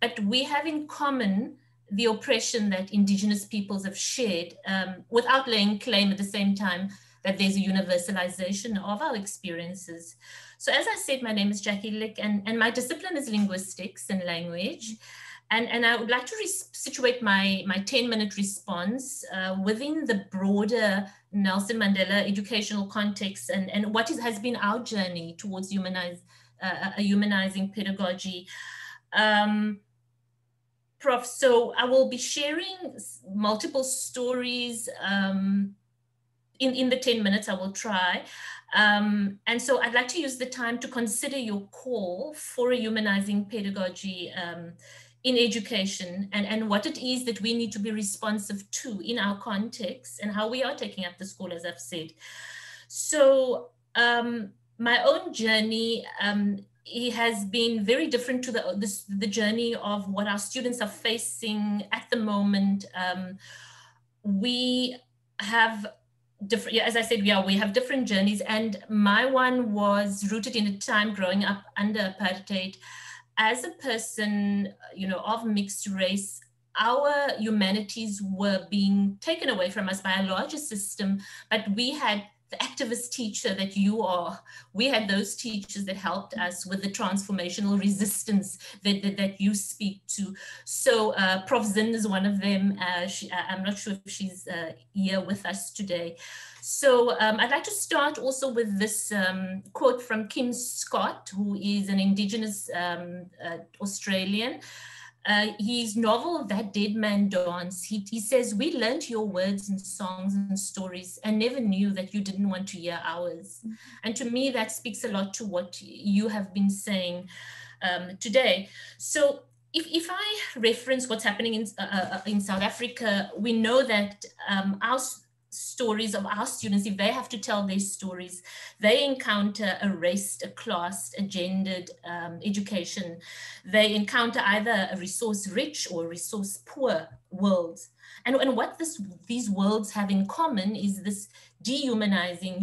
But we have in common the oppression that Indigenous peoples have shared um, without laying claim at the same time that there's a universalization of our experiences. So as I said, my name is Jackie Lück, and, and my discipline is linguistics and language. And, and I would like to situate my, my 10 minute response uh, within the broader Nelson Mandela educational context and, and what is, has been our journey towards humanize, uh, a humanizing pedagogy. Um, Prof, so I will be sharing multiple stories um, in, in the 10 minutes I will try. Um, and so I'd like to use the time to consider your call for a humanizing pedagogy um, in education and, and what it is that we need to be responsive to in our context and how we are taking up the school, as I've said. So um, my own journey um, it has been very different to the, the journey of what our students are facing at the moment. Um, we have different, as I said, yeah, we have different journeys. And my one was rooted in a time growing up under apartheid as a person, you know, of mixed race, our humanities were being taken away from us by a larger system, but we had the activist teacher that you are. We had those teachers that helped us with the transformational resistance that, that, that you speak to. So uh, Prof. Zinn is one of them. Uh, she, I'm not sure if she's uh, here with us today. So um, I'd like to start also with this um, quote from Kim Scott, who is an Indigenous um, uh, Australian. Uh, his novel, That Deadman Dance, he, he says, We learned your words and songs and stories and never knew that you didn't want to hear ours. Mm-hmm. And to me, that speaks a lot to what you have been saying um, today. So if, if I reference what's happening in, uh, uh in South Africa, we know that um, our stories of our students, if they have to tell their stories, they encounter a race, a class, a gendered um, education. They encounter either a resource rich or resource poor world. And, and what this, these worlds have in common is this dehumanizing,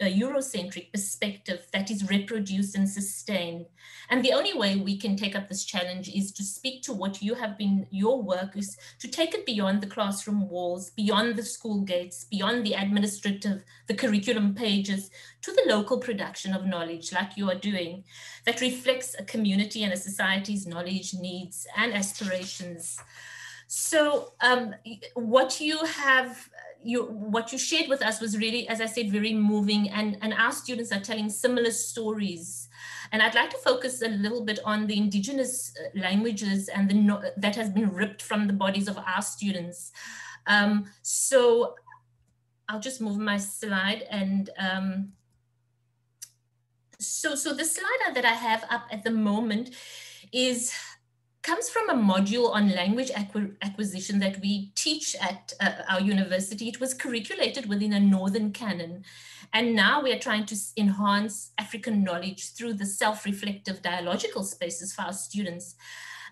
uh, Eurocentric perspective that is reproduced and sustained. And the only way we can take up this challenge is to speak to what you have been, your work is to take it beyond the classroom walls, beyond the school gates, beyond the administrative, the curriculum pages, to the local production of knowledge like you are doing that reflects a community and a society's knowledge, needs, and aspirations. So um, what you have you what you shared with us was really, as I said, very moving, and and our students are telling similar stories. And I'd like to focus a little bit on the indigenous uh, languages and the that has been ripped from the bodies of our students. Um, so I'll just move my slide and. Um, so, so the slide that I have up at the moment is comes from a module on language acquisition that we teach at uh, our university. It was curriculated within a Northern canon. And now we are trying to enhance African knowledge through the self-reflective dialogical spaces for our students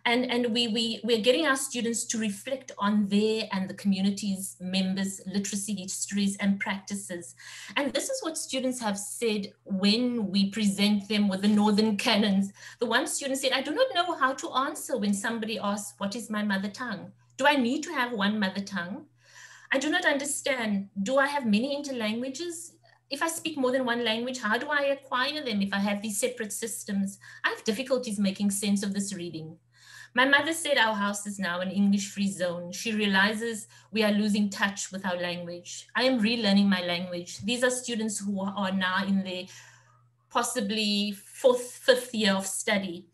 and and we we we're getting our students to reflect on their and the community's members literacy histories and practices. And this is what students have said when we present them with the northern canons. The one student said i do not know how to answer when somebody asks what is my mother tongue do i need to have one mother tongue? I do not understand. Do i have many interlanguages? If I speak more than one language, how do I acquire them if I have these separate systems? I have difficulties making sense of this reading. My mother said our house is now an English free zone. She realizes we are losing touch with our language. I am relearning my language. These are students who are now in their possibly fourth, fifth year of study.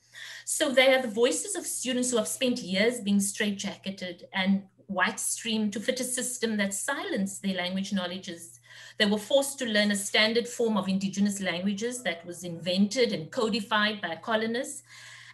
So they are the voices of students who have spent years being straitjacketed and white streamed to fit a system that silenced their language knowledges. They were forced to learn a standard form of indigenous languages that was invented and codified by colonists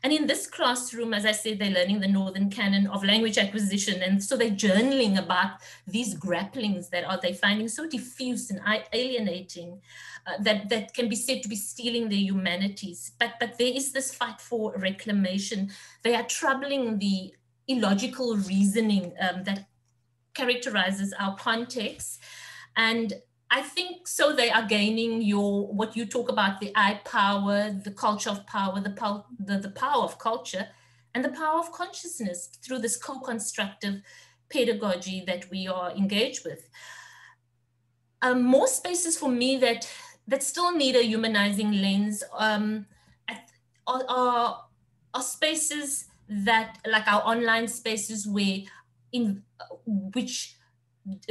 and in this classroom, as I said, they're learning the Northern canon of language acquisition. And so they're journaling about these grapplings that are they finding so diffuse and alienating uh, that, that can be said to be stealing their humanities. But, but there is this fight for reclamation. They are troubling the illogical reasoning um, that characterizes our context. And I think so. They are gaining your what you talk about the I power, the culture of power, the, power, the, the power of culture, and the power of consciousness through this co-constructive pedagogy that we are engaged with. Um, more spaces for me that that still need a humanizing lens um, are, are, are spaces that like our online spaces where in which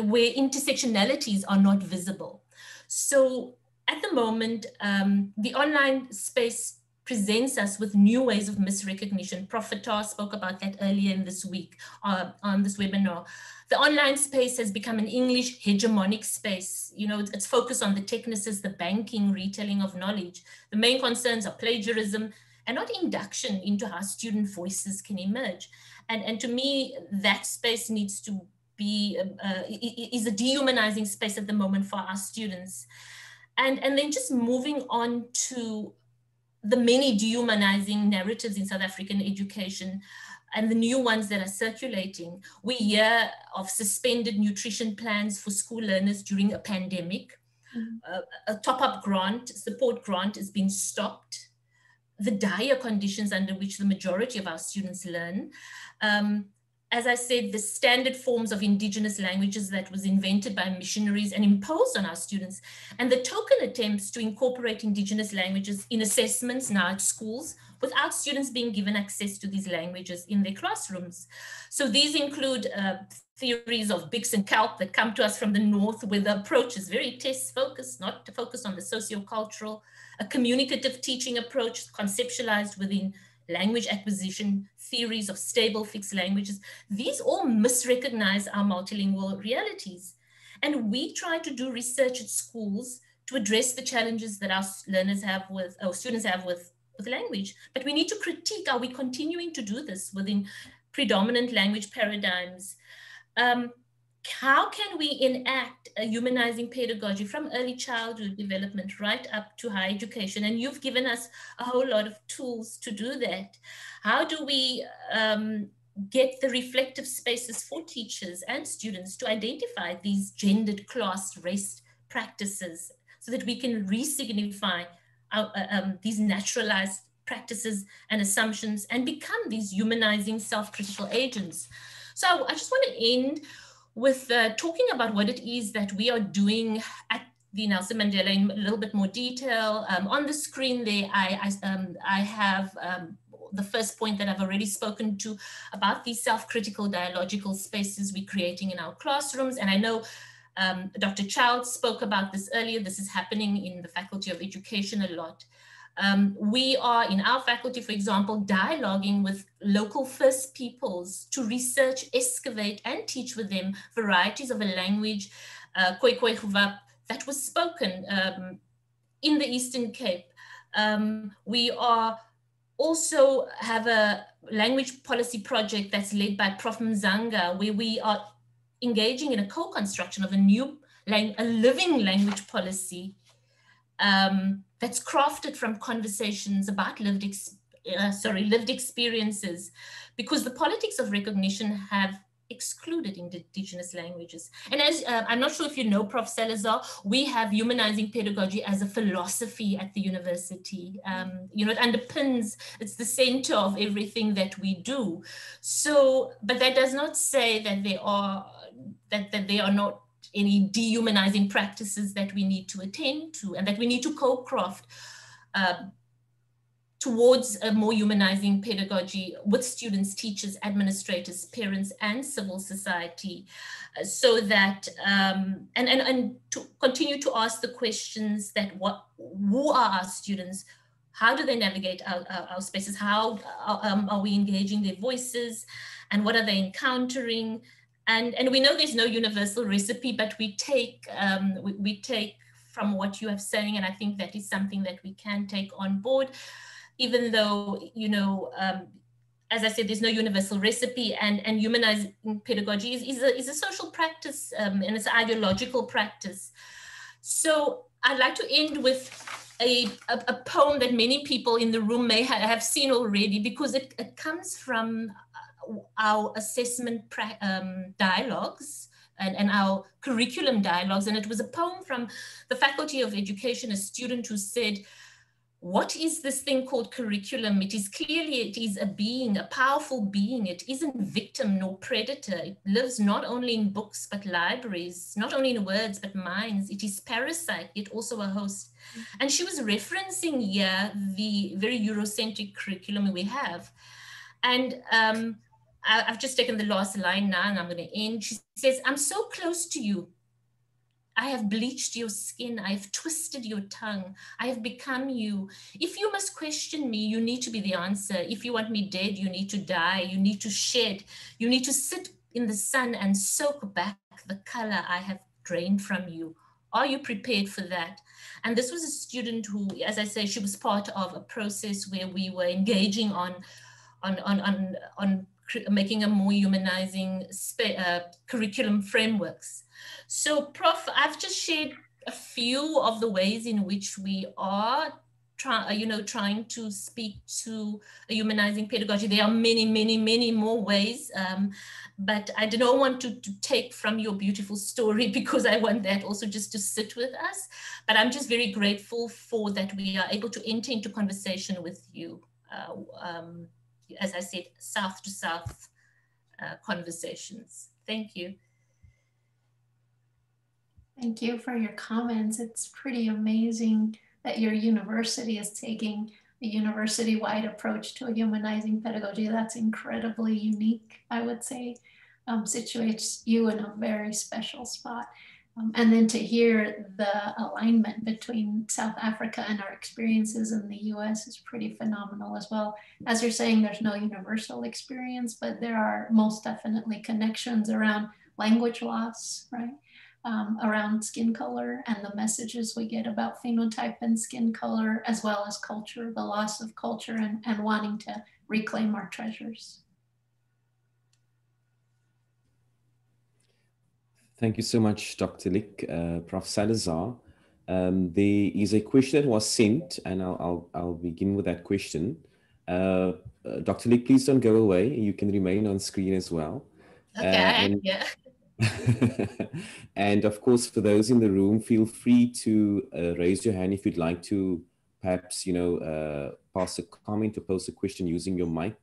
where intersectionalities are not visible. So at the moment, um, the online space presents us with new ways of misrecognition. Prof. Fatah spoke about that earlier in this week uh, on this webinar. The online space has become an English hegemonic space. You know, it's focused on the technicis, the banking, retelling of knowledge. The main concerns are plagiarism and not induction into how student voices can emerge. And, and to me, that space needs to be uh, is a dehumanizing space at the moment for our students. And and then just moving on to the many dehumanizing narratives in south african education and the new ones that are circulating. We hear of suspended nutrition plans for school learners during a pandemic. Mm-hmm. uh, a top-up grant support grant is being stopped. The dire conditions under which the majority of our students learn. Um, as I said, the standard forms of indigenous languages that was invented by missionaries and imposed on our students, and the token attempts to incorporate indigenous languages in assessments now at schools without students being given access to these languages in their classrooms. So these include uh, theories of Bix and Kalp that come to us from the North, where the approach is very test focused, not to focus on the sociocultural, a communicative teaching approach conceptualized within language acquisition, theories of stable fixed languages, these all misrecognize our multilingual realities. And we try to do research at schools to address the challenges that our learners have with, or students have with, with language. But we need to critique, are we continuing to do this within predominant language paradigms? Um, how can we enact a humanizing pedagogy from early childhood development right up to higher education? And you've given us a whole lot of tools to do that. How do we um, get the reflective spaces for teachers and students to identify these gendered class race practices so that we can re-signify uh, um, these naturalized practices and assumptions and become these humanizing self-critical agents. So I just want to end with uh, talking about what it is that we are doing at the Nelson Mandela in a little bit more detail. Um, on the screen there, I, I, um, I have um, the first point that I've already spoken to about these self-critical dialogical spaces we're creating in our classrooms. And I know um, Dr. Childs spoke about this earlier. This is happening in the Faculty of Education a lot. Um, we are in our faculty, for example, dialoguing with local First Peoples to research, excavate, and teach with them varieties of a language, uh, that was spoken um, in the Eastern Cape. Um, we are also have a language policy project that's led by Prof. Mzanga, where we are engaging in a co-construction of a new, a living language policy um, that's crafted from conversations about lived, uh, sorry, lived experiences, because the politics of recognition have excluded indigenous languages. And as uh, I'm not sure if you know, Prof. Salazar, we have humanizing pedagogy as a philosophy at the university. Um, you know, it underpins, it's the center of everything that we do. So, but that does not say that they are, that, that they are not any dehumanizing practices that we need to attend to and that we need to co-craft uh, towards a more humanizing pedagogy with students, teachers, administrators, parents, and civil society, uh, so that, um, and, and, and to continue to ask the questions that what, who are our students, how do they navigate our, our, our spaces, how uh, um, are we engaging their voices, and what are they encountering, and, and we know there's no universal recipe, but we take, um, we, we take from what you have saying, and I think that is something that we can take on board, even though, you know, um, as I said, there's no universal recipe and, and humanizing pedagogy is, is, a, is a social practice um, and it's an ideological practice. So I'd like to end with a, a, a poem that many people in the room may ha have seen already because it, it comes from our assessment um, dialogues and, and our curriculum dialogues. And it was a poem from the Faculty of Education, a student who said, what is this thing called curriculum? It is clearly, it is a being, a powerful being. It isn't victim nor predator. It lives not only in books, but libraries, not only in words, but minds. It is parasite, yet also a host. And she was referencing here the very Eurocentric curriculum we have. And um, I, have just taken the last line now and I'm going to end. She says, I'm so close to you. I have bleached your skin. I have twisted your tongue. I have become you. If you must question me, you need to be the answer. If you want me dead, you need to die. You need to shed. You need to sit in the sun and soak back the color I have drained from you. Are you prepared for that? And this was a student who, as I say, she was part of a process where we were engaging on, on, on, on, on making a more humanizing uh, curriculum frameworks. So Prof, I've just shared a few of the ways in which we are try, uh, you know, trying to speak to a humanizing pedagogy. There are many, many, many more ways, um, but I do not want to, to take from your beautiful story because I want that also just to sit with us. But I'm just very grateful for that we are able to enter into conversation with you. Uh, um, as I said, south to south uh, conversations. Thank you. Thank you for your comments. It's pretty amazing that your university is taking a university-wide approach to humanizing pedagogy. That's incredibly unique, I would say, um, situates you in a very special spot. Um, and then to hear the alignment between South Africa and our experiences in the US is pretty phenomenal as well. As you're saying, there's no universal experience, but there are most definitely connections around language loss, right? um, around skin color and the messages we get about phenotype and skin color, as well as culture, the loss of culture and, and wanting to reclaim our treasures. Thank you so much, Dr. Lück. Uh, Prof. Salazar, um, there is a question that was sent, and I'll, I'll, I'll begin with that question. Uh, uh, Dr. Lück, please don't go away. You can remain on screen as well. Okay, uh, and, yeah. and of course, for those in the room, feel free to uh, raise your hand if you'd like to perhaps, you know, uh, pass a comment or pose a question using your mic.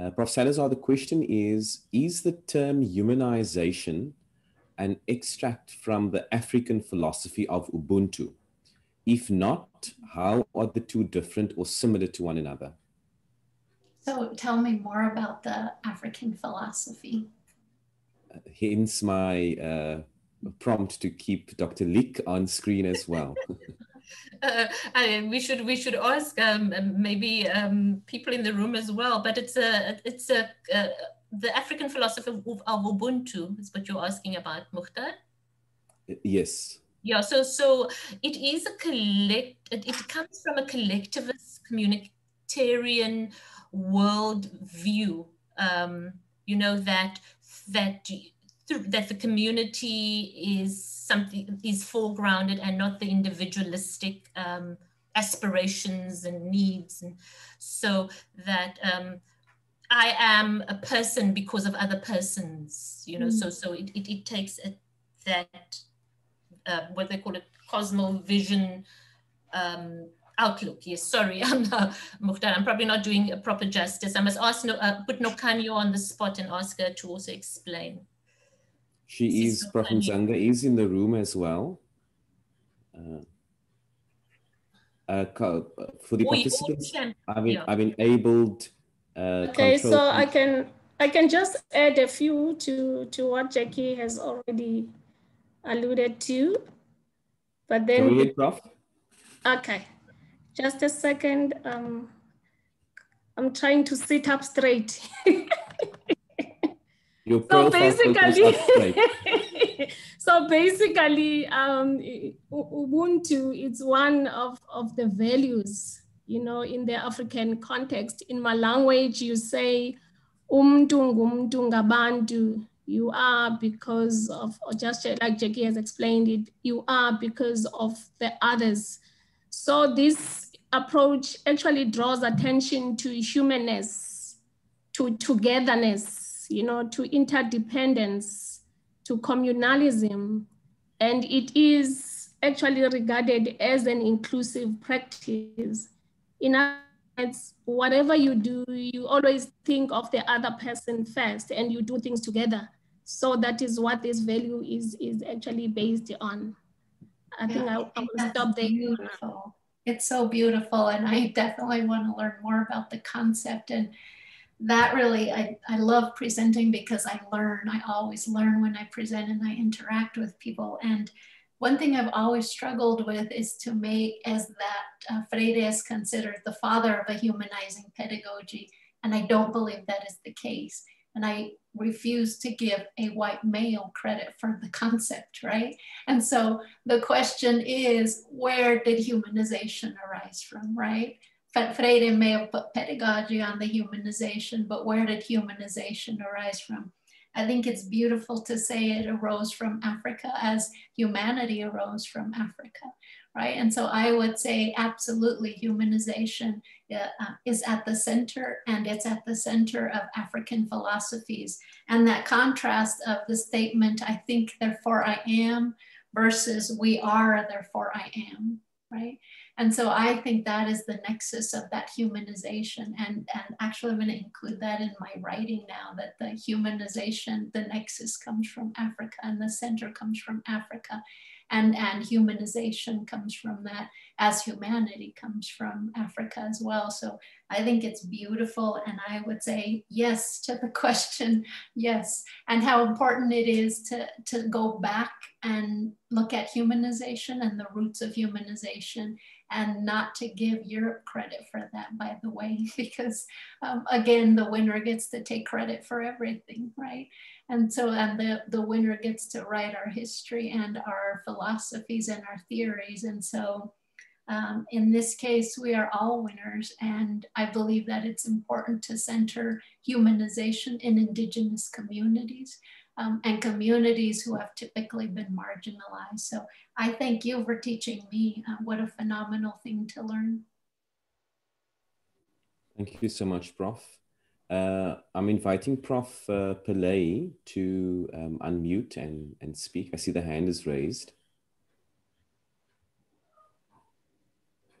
Uh, Prof. Salazar, the question is, is the term humanization an extract from the African philosophy of Ubuntu? If not, how are the two different or similar to one another? So tell me more about the African philosophy hence my uh, prompt to keep Dr. Lück on screen as well. uh, I, we should we should ask um, maybe um, people in the room as well. But it's a it's a uh, the African philosophy of, of Ubuntu is what you're asking about, Mukhtar. Yes. Yeah. So so it is a collect. It, it comes from a collectivist communitarian world view. Um, you know that that that the community is something is foregrounded and not the individualistic um, aspirations and needs and so that um, i am a person because of other persons you know mm. so so it, it, it takes a, that uh, what they call it cosmovision um, outlook. Yes, sorry, I'm not, Mukhtar, I'm probably not doing a proper justice. I must ask, uh, put Nokanyo on the spot and ask her to also explain. She is, Prof. Mzanga is in the room as well. Uh, uh, for the participants, I've, yeah. I've enabled. Uh, okay, so I can I can just add a few to to what Jackie has already alluded to, but then. Ahead, Prof. Okay. Just a second. Um, I'm trying to sit up straight. So basically, so basically, um, Ubuntu is one of, of the values, you know, in the African context. In my language, you say, umntu ngumntu. You are because of, or just like Jackie has explained it, you are because of the others. So this approach actually draws attention to humanness, to togetherness, you know, to interdependence, to communalism. And it is actually regarded as an inclusive practice. In words, whatever you do, you always think of the other person first and you do things together. So that is what this value is, is actually based on. I think I, I will stop there. Beautiful it's so beautiful and i definitely want to learn more about the concept and that really I, I love presenting because i learn i always learn when i present and i interact with people and one thing i've always struggled with is to make as that uh, freire is considered the father of a humanizing pedagogy and i don't believe that is the case and I refuse to give a white male credit for the concept, right? And so the question is, where did humanization arise from, right? Freire may have put pedagogy on the humanization, but where did humanization arise from? I think it's beautiful to say it arose from Africa as humanity arose from Africa, right? And so I would say absolutely humanization uh, is at the center and it's at the center of African philosophies. And that contrast of the statement, I think, therefore I am, versus we are, therefore I am, right? And so I think that is the nexus of that humanization. And, and actually, I'm going to include that in my writing now that the humanization, the nexus comes from Africa and the center comes from Africa and, and humanization comes from that as humanity comes from Africa as well. So I think it's beautiful. And I would say yes to the question, yes. And how important it is to, to go back and look at humanization and the roots of humanization and not to give Europe credit for that, by the way, because um, again, the winner gets to take credit for everything, right? And so, and the, the winner gets to write our history and our philosophies and our theories. And so, um, in this case, we are all winners. And I believe that it's important to center humanization in Indigenous communities um, and communities who have typically been marginalized. So I thank you for teaching me. Uh, what a phenomenal thing to learn. Thank you so much, Prof. Uh, I'm inviting Prof. Uh, Pillay to um, unmute and, and speak. I see the hand is raised.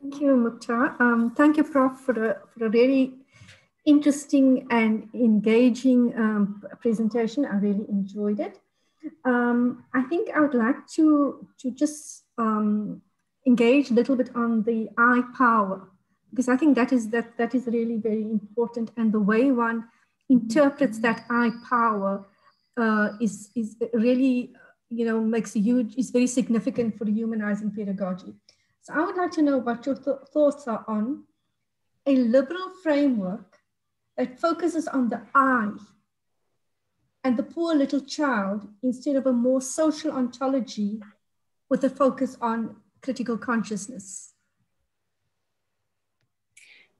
Thank you, Mukhtar. Um, thank you, Prof, for a, for a very interesting and engaging um, presentation. I really enjoyed it. Um, I think I would like to, to just um, engage a little bit on the I power because I think that is that that is really very important, and the way one interprets that I power uh, is is really you know makes a huge is very significant for humanizing pedagogy. So I would like to know what your th thoughts are on a liberal framework that focuses on the I and the poor little child instead of a more social ontology with a focus on critical consciousness.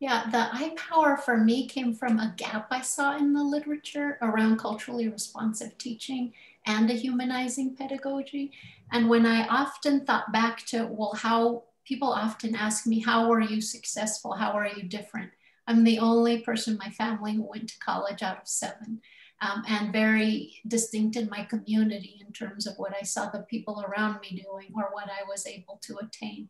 Yeah, the I power for me came from a gap I saw in the literature around culturally responsive teaching and a humanizing pedagogy. And when I often thought back to, well, how people often ask me, how are you successful? How are you different? I'm the only person in my family who went to college out of seven. Um, and very distinct in my community in terms of what I saw the people around me doing or what I was able to attain.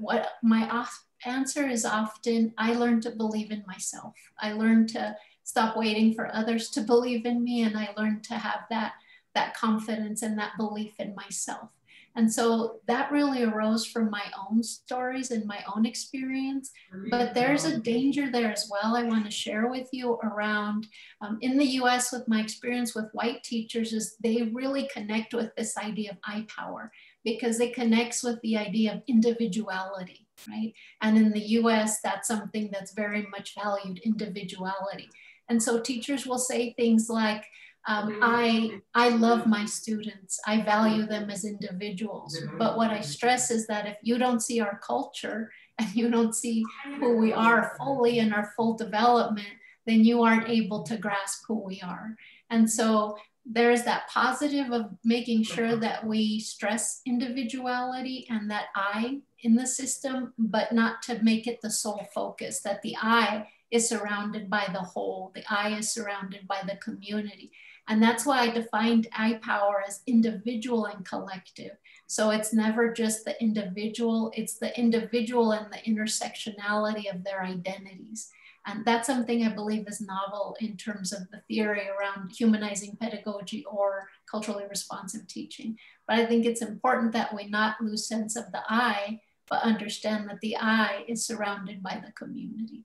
What my answer is often I learned to believe in myself. I learned to stop waiting for others to believe in me and I learned to have that that confidence and that belief in myself. And so that really arose from my own stories and my own experience. But there's a danger there as well I want to share with you around um, in the US with my experience with white teachers is they really connect with this idea of I power because it connects with the idea of individuality right? And in the US, that's something that's very much valued individuality. And so teachers will say things like, um, I, I love my students. I value them as individuals. But what I stress is that if you don't see our culture and you don't see who we are fully in our full development, then you aren't able to grasp who we are. And so there's that positive of making sure mm-hmm. that we stress individuality and that I in the system, but not to make it the sole focus, that the I is surrounded by the whole, the I is surrounded by the community. And that's why I defined I power as individual and collective. So it's never just the individual, it's the individual and the intersectionality of their identities. And that's something I believe is novel in terms of the theory around humanizing pedagogy or culturally responsive teaching. But I think it's important that we not lose sense of the I, but understand that the I is surrounded by the community.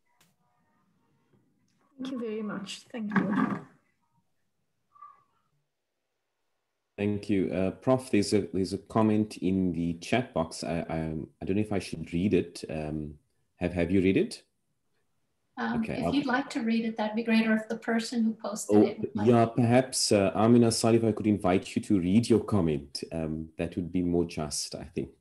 Thank you very much. Thank you. Thank you, uh, Prof. There's a there's a comment in the chat box. I I, I don't know if I should read it. Um, have Have you read it? Um, okay, if I'll... you'd like to read it, that'd be great. Or if the person who posted oh, it. Like yeah, perhaps uh, Amina Sali, if I could invite you to read your comment, um, that would be more just, I think.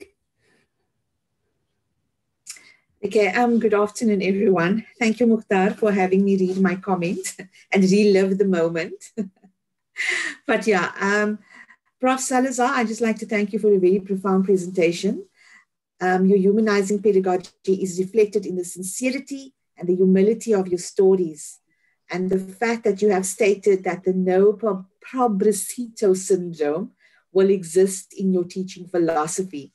Okay, um, good afternoon, everyone. Thank you, Mukhtar, for having me read my comment and relive the moment. but yeah, um, Prof. Salazar, I'd just like to thank you for a very profound presentation. Um, your humanizing pedagogy is reflected in the sincerity and the humility of your stories and the fact that you have stated that the no pobrecito syndrome will exist in your teaching philosophy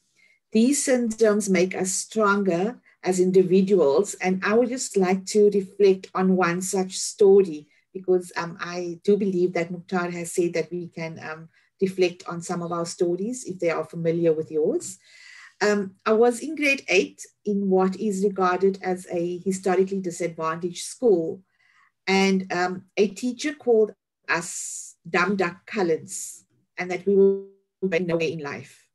these syndromes make us stronger as individuals. And I would just like to reflect on one such story because um, I do believe that Mukhtar has said that we can um, reflect on some of our stories if they are familiar with yours. Um, I was in grade eight in what is regarded as a historically disadvantaged school. And um, a teacher called us dumb duck coloreds and that we were nowhere in life.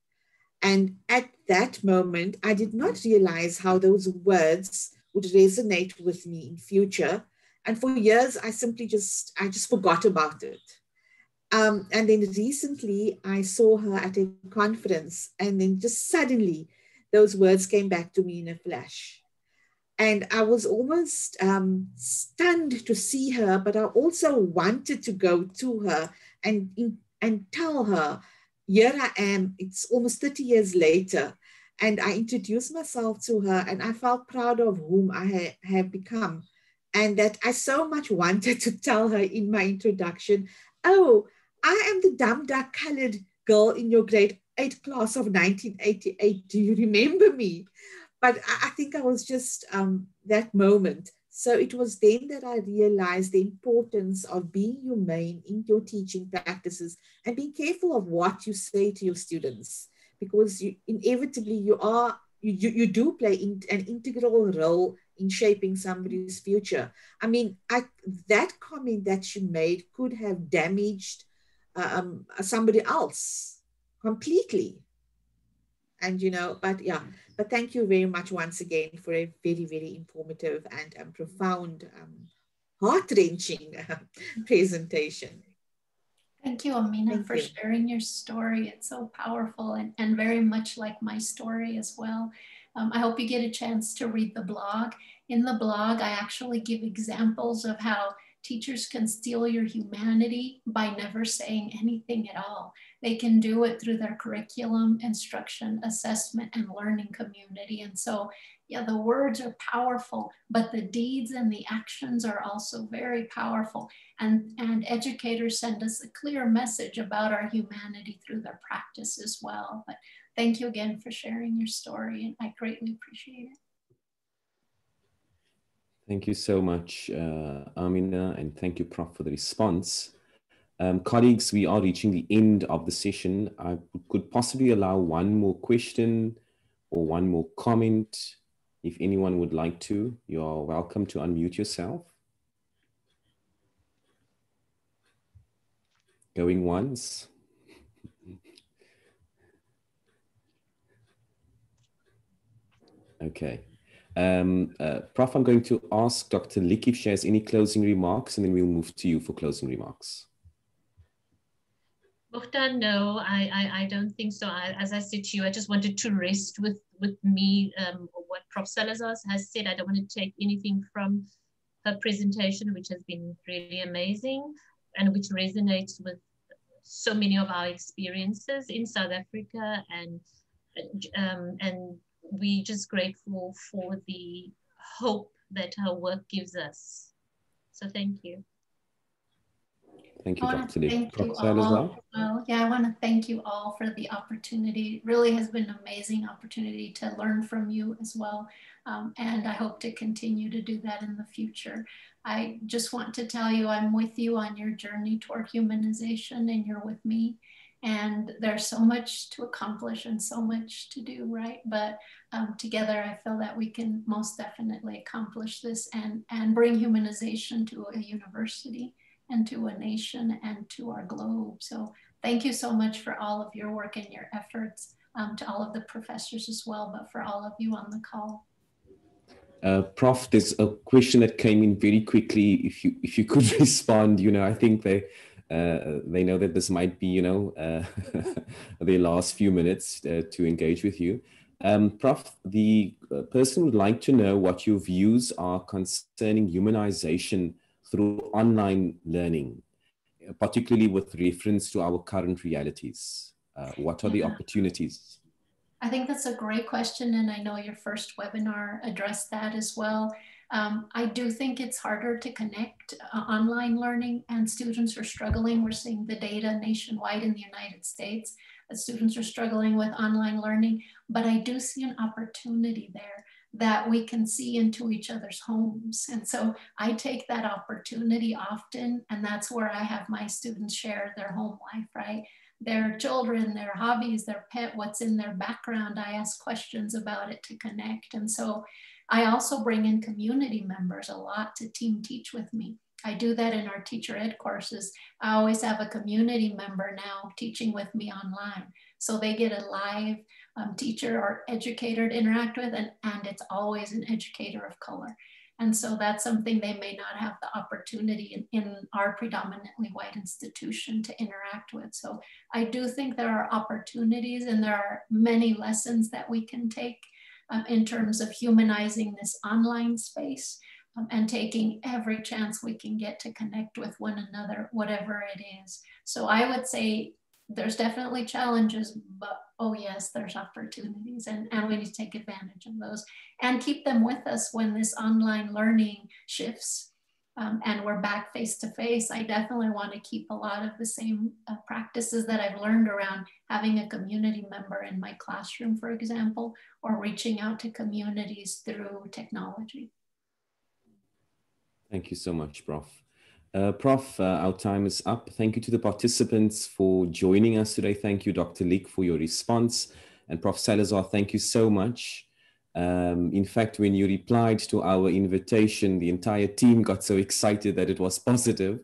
And at that moment, I did not realize how those words would resonate with me in future. And for years, I simply just, I just forgot about it. Um, and then recently, I saw her at a conference, and then just suddenly, those words came back to me in a flash. And I was almost um, stunned to see her, but I also wanted to go to her and, and tell her here I am, it's almost 30 years later. And I introduced myself to her and I felt proud of whom I ha have become. And that I so much wanted to tell her in my introduction, oh, I am the dumb duck colored girl in your grade eight class of 1988. Do you remember me? But I, I think I was just um, that moment so it was then that I realized the importance of being humane in your teaching practices and being careful of what you say to your students, because you, inevitably you are you, you, you do play in, an integral role in shaping somebody's future. I mean, I, that comment that she made could have damaged um, somebody else completely. And you know, but yeah, but thank you very much once again for a very, very informative and um, profound, um, heart-wrenching uh, presentation. Thank you, Amina, thank for you. sharing your story. It's so powerful and, and very much like my story as well. Um, I hope you get a chance to read the blog. In the blog, I actually give examples of how teachers can steal your humanity by never saying anything at all. They can do it through their curriculum, instruction, assessment, and learning community. And so, yeah, the words are powerful, but the deeds and the actions are also very powerful. And, and educators send us a clear message about our humanity through their practice as well. But thank you again for sharing your story, and I greatly appreciate it. Thank you so much, uh, Amina, and thank you, Prof, for the response. Um, colleagues, we are reaching the end of the session. I could possibly allow one more question or one more comment. If anyone would like to, you are welcome to unmute yourself. Going once. okay. Um, uh, Prof, I'm going to ask Dr. Lück if she has any closing remarks, and then we'll move to you for closing remarks. Mukhtar, no, I, I, I don't think so. I, as I said to you, I just wanted to rest with, with me um, what Prof. Salazar has said. I don't want to take anything from her presentation, which has been really amazing and which resonates with so many of our experiences in South Africa. And, um, and we just grateful for the hope that her work gives us. So thank you. Thank you, Dr. Lück. Thank you all. Well. well. Yeah, I want to thank you all for the opportunity. It really has been an amazing opportunity to learn from you as well. Um, and I hope to continue to do that in the future. I just want to tell you I'm with you on your journey toward humanization and you're with me. And there's so much to accomplish and so much to do, right? But um, together, I feel that we can most definitely accomplish this and, and bring humanization to a university and to a nation and to our globe. So thank you so much for all of your work and your efforts, um, to all of the professors as well, but for all of you on the call. Uh, Prof, there's a question that came in very quickly. If you if you could respond, you know, I think they uh, they know that this might be, you know, uh, their last few minutes uh, to engage with you. Um, Prof, the uh, person would like to know what your views are concerning humanization through online learning, particularly with reference to our current realities? Uh, what are the opportunities? I think that's a great question. And I know your first webinar addressed that as well. Um, I do think it's harder to connect uh, online learning and students are struggling. We're seeing the data nationwide in the United States. That students are struggling with online learning, but I do see an opportunity there that we can see into each other's homes. And so I take that opportunity often, and that's where I have my students share their home life, right? Their children, their hobbies, their pet, what's in their background. I ask questions about it to connect. And so I also bring in community members a lot to team teach with me. I do that in our teacher ed courses. I always have a community member now teaching with me online. So they get a live um, teacher or educator to interact with, and, and it's always an educator of color. And so that's something they may not have the opportunity in, in our predominantly white institution to interact with. So I do think there are opportunities and there are many lessons that we can take um, in terms of humanizing this online space um, and taking every chance we can get to connect with one another, whatever it is. So I would say there's definitely challenges, but oh yes, there's opportunities and, and we need to take advantage of those and keep them with us when this online learning shifts um, and we're back face to face. I definitely want to keep a lot of the same uh, practices that I've learned around having a community member in my classroom, for example, or reaching out to communities through technology. Thank you so much, Prof. Uh, Prof, uh, our time is up. Thank you to the participants for joining us today. Thank you, Dr. Lück, for your response. And Prof. Salazar, thank you so much. Um, in fact, when you replied to our invitation, the entire team got so excited that it was positive.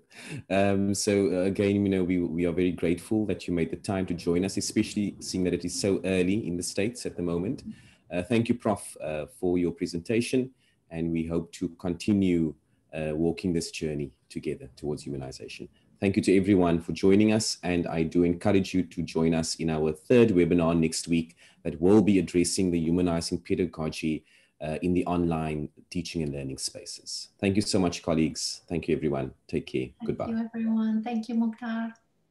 Um, so uh, again, you know, we, we are very grateful that you made the time to join us, especially seeing that it is so early in the States at the moment. Uh, thank you, Prof, uh, for your presentation. And we hope to continue uh, walking this journey together towards humanization. Thank you to everyone for joining us. And I do encourage you to join us in our third webinar next week that will be addressing the humanizing pedagogy uh, in the online teaching and learning spaces. Thank you so much, colleagues. Thank you, everyone. Take care. Thank Goodbye. Thank you, everyone. Thank you, Mukhtar.